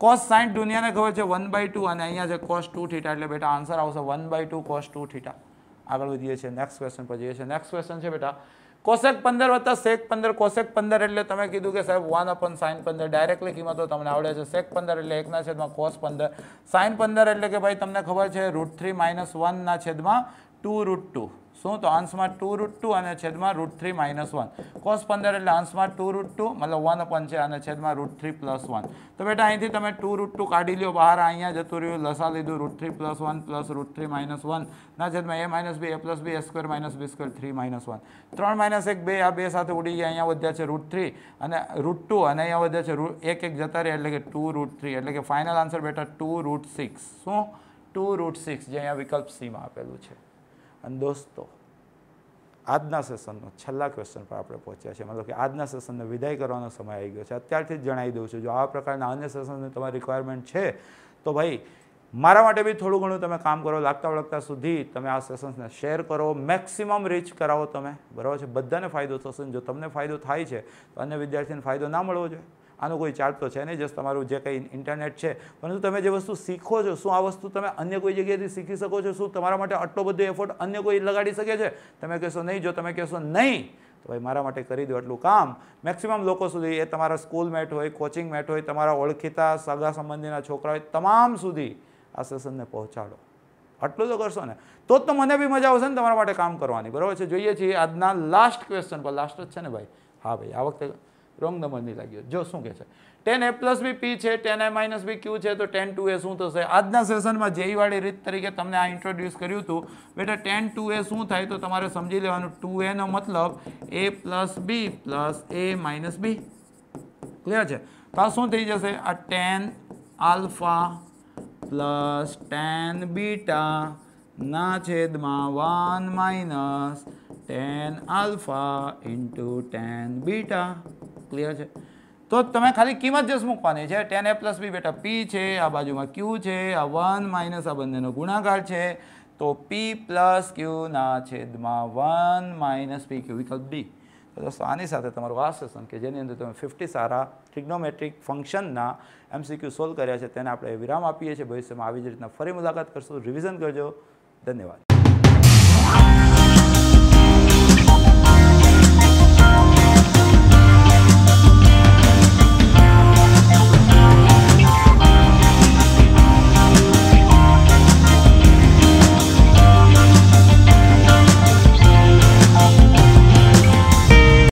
કોસ સાઈઠ દુનિયાને ખબર છે વન બાય ટુ અને અહીંયા છે કોસ ટુ થીટા એટલે બેટા આન્સર આવશે one by two cos two theta આગળ વધીએ છીએ નેક્સ્ટ ક્વેશ્ચન પર જઈએ છીએ. નેક્સ્ટ ક્વેશ્ચન છે બેટા કોસેક પંદર વત્તા સેક પંદર, કોસેક પંદર એટલે તમે કીધું કે સાહેબ વન અપન સાઇન પંદર. ડાયરેક્ટલી કિંમતો તમને આવડે છે. સેક પંદર એટલે એકના છેદમાં કોસ પંદર. સાઇન પંદર એટલે કે ભાઈ તમને ખબર છે રૂટ થ્રી માઇનસ વનના છેદમાં ટુ રૂટ ટુ શું? તો અંશમાં ટુ રૂટ ટુ અને છેદમાં root three minus one cos પંદર એટલે અંશમાં ટુ રૂટ ટુ મતલબ વન અપન છે અને છેદમાં રૂટ થ્રી પ્લસ વન તો બેટા અહીંથી તમે ટુ રૂટ ટુ કાઢી લ્યો, બહાર અહીંયા જતું રહ્યું, લસા લીધું root three plus one plus root three minus one ના છેદમાં A minus B A plus B A square minus B square three minus one ત્રણ માઇનસ એક, બે આ બે સાથે ઉડી ગયા, અહીંયા વધ્યા છે રૂટ થ્રી અને રૂટ ટુ અને અહીંયા વધ્યા છે રૂટ એક એક જતા રહ્યા એટલે કે ટુ રૂટ થ્રી એટલે કે ફાઇનલ આન્સર બેટા ટુ રૂટ સિક્સ શું? ટુ રૂટ સિક્સ જે અહીંયા વિકલ્પ સીમાં આપેલું છે. અને દોસ્તો, આજના સેશનનો, છેલ્લા ક્વેશ્ચન પર આપણે પહોંચ્યા છે મતલબ કે આજના સેશનને વિદાય કરવાનો સમય આવી ગયો છે. અત્યારથી જ જણાવી દઉં છું, જો આવા પ્રકારના અન્ય સેશનની તમારી રિક્વાયરમેન્ટ છે, તો ભાઈ, મારા માટે બી થોડું ઘણું તમે કામ કરો. લાગતા વળગતા સુધી તમે આ સેશન્સને શેર કરો. મેક્સિમમ રીચ કરાવો તમે. બરાબર છે? બધાને ફાયદો થશે જો તમને ફાયદો થાય છે, તો અન્ય વિદ્યાર્થીને ફાયદો ના મળવો જોઈએ. આનું કોઈ ચાર્જ તો છે નહીં જસ્ટ તમારું જે કંઈ ઇન્ટરનેટ છે. પરંતુ તમે જે વસ્તુ શીખો છો, શું આ વસ્તુ તમે અન્ય કોઈ જગ્યાએથી શીખી શકો છો, શું તમારા માટે આટલો બધો એફર્ટ અન્ય કોઈ લગાડી શકે છે? તમે કહેશો નહીં, જો તમે કહેશો નહીં, તો ભાઈ મારા માટે કરી દો એટલું કામ. મેક્સિમમ લોકો સુધી એ તમારા સ્કૂલ મેટ હોય કોચિંગ મેટ હોય, તમારા ઓળખીતા, સગા સંબંધીના છોકરા હોય, તમામ સુધી આ સેશનને પહોંચાડો. આટલું તો કરશો ને. તો જ તો મને બી મજા આવશે ને તમારા માટે કામ કરવાની. બરાબર છે? જોઈએ છીએ આજના લાસ્ટ ક્વેશ્ચન પર. લાસ્ટ જ છે ને ભાઈ? હા ભાઈ, આ વખતે રોંગ નંબર નહીં લાગ્યો જો શું કહે છે? Tan A plus B P છે, tan A minus B Q છે, તો ટેન ટુ એ શું થશે? આજના સેશનમાં જેઈવાળી રીત તરીકે તમને આ ઇન્ટ્રોડ્યુસ કર્યું હતું. બેટા, ટેન ટુ એ શું થાય તો તમારે સમજી લેવાનું. ટુ એનો મતલબ A plus B plus A minus B. Clear છે? તો આ શું થઈ જશે? આ tan alpha plus tan beta ના છેદમાં one minus tan alpha into tan beta. Clear છે? તો તમે ખાલી કિંમત જસ્ટ મૂકવાની છે. ટેન એ પ્લસ બી બેટા પી છે, આ બાજુમાં ક્યુ છે, આ વન માઇનસ આ બંનેનો ગુણાકાર છે. તો પી પ્લસ ક્યુના છેદમાં વન માઇનસ પી ક્યુ વિકલ્પ ડી. તો દોસ્તો, આની સાથે તમારું આ સેશન કે જેની અંદર તમે ફિફ્ટી સારા ટ્રિગ્નોમેટ્રિક ફંક્શનના એમસીક્યુ સોલ્વ કર્યા છે, તેને આપણે વિરામ આપીએ છીએ. ભવિષ્યમાં આવી જ રીતના ફરી મુલાકાત કરશું. રિવિઝન કરજો. ધન્યવાદ.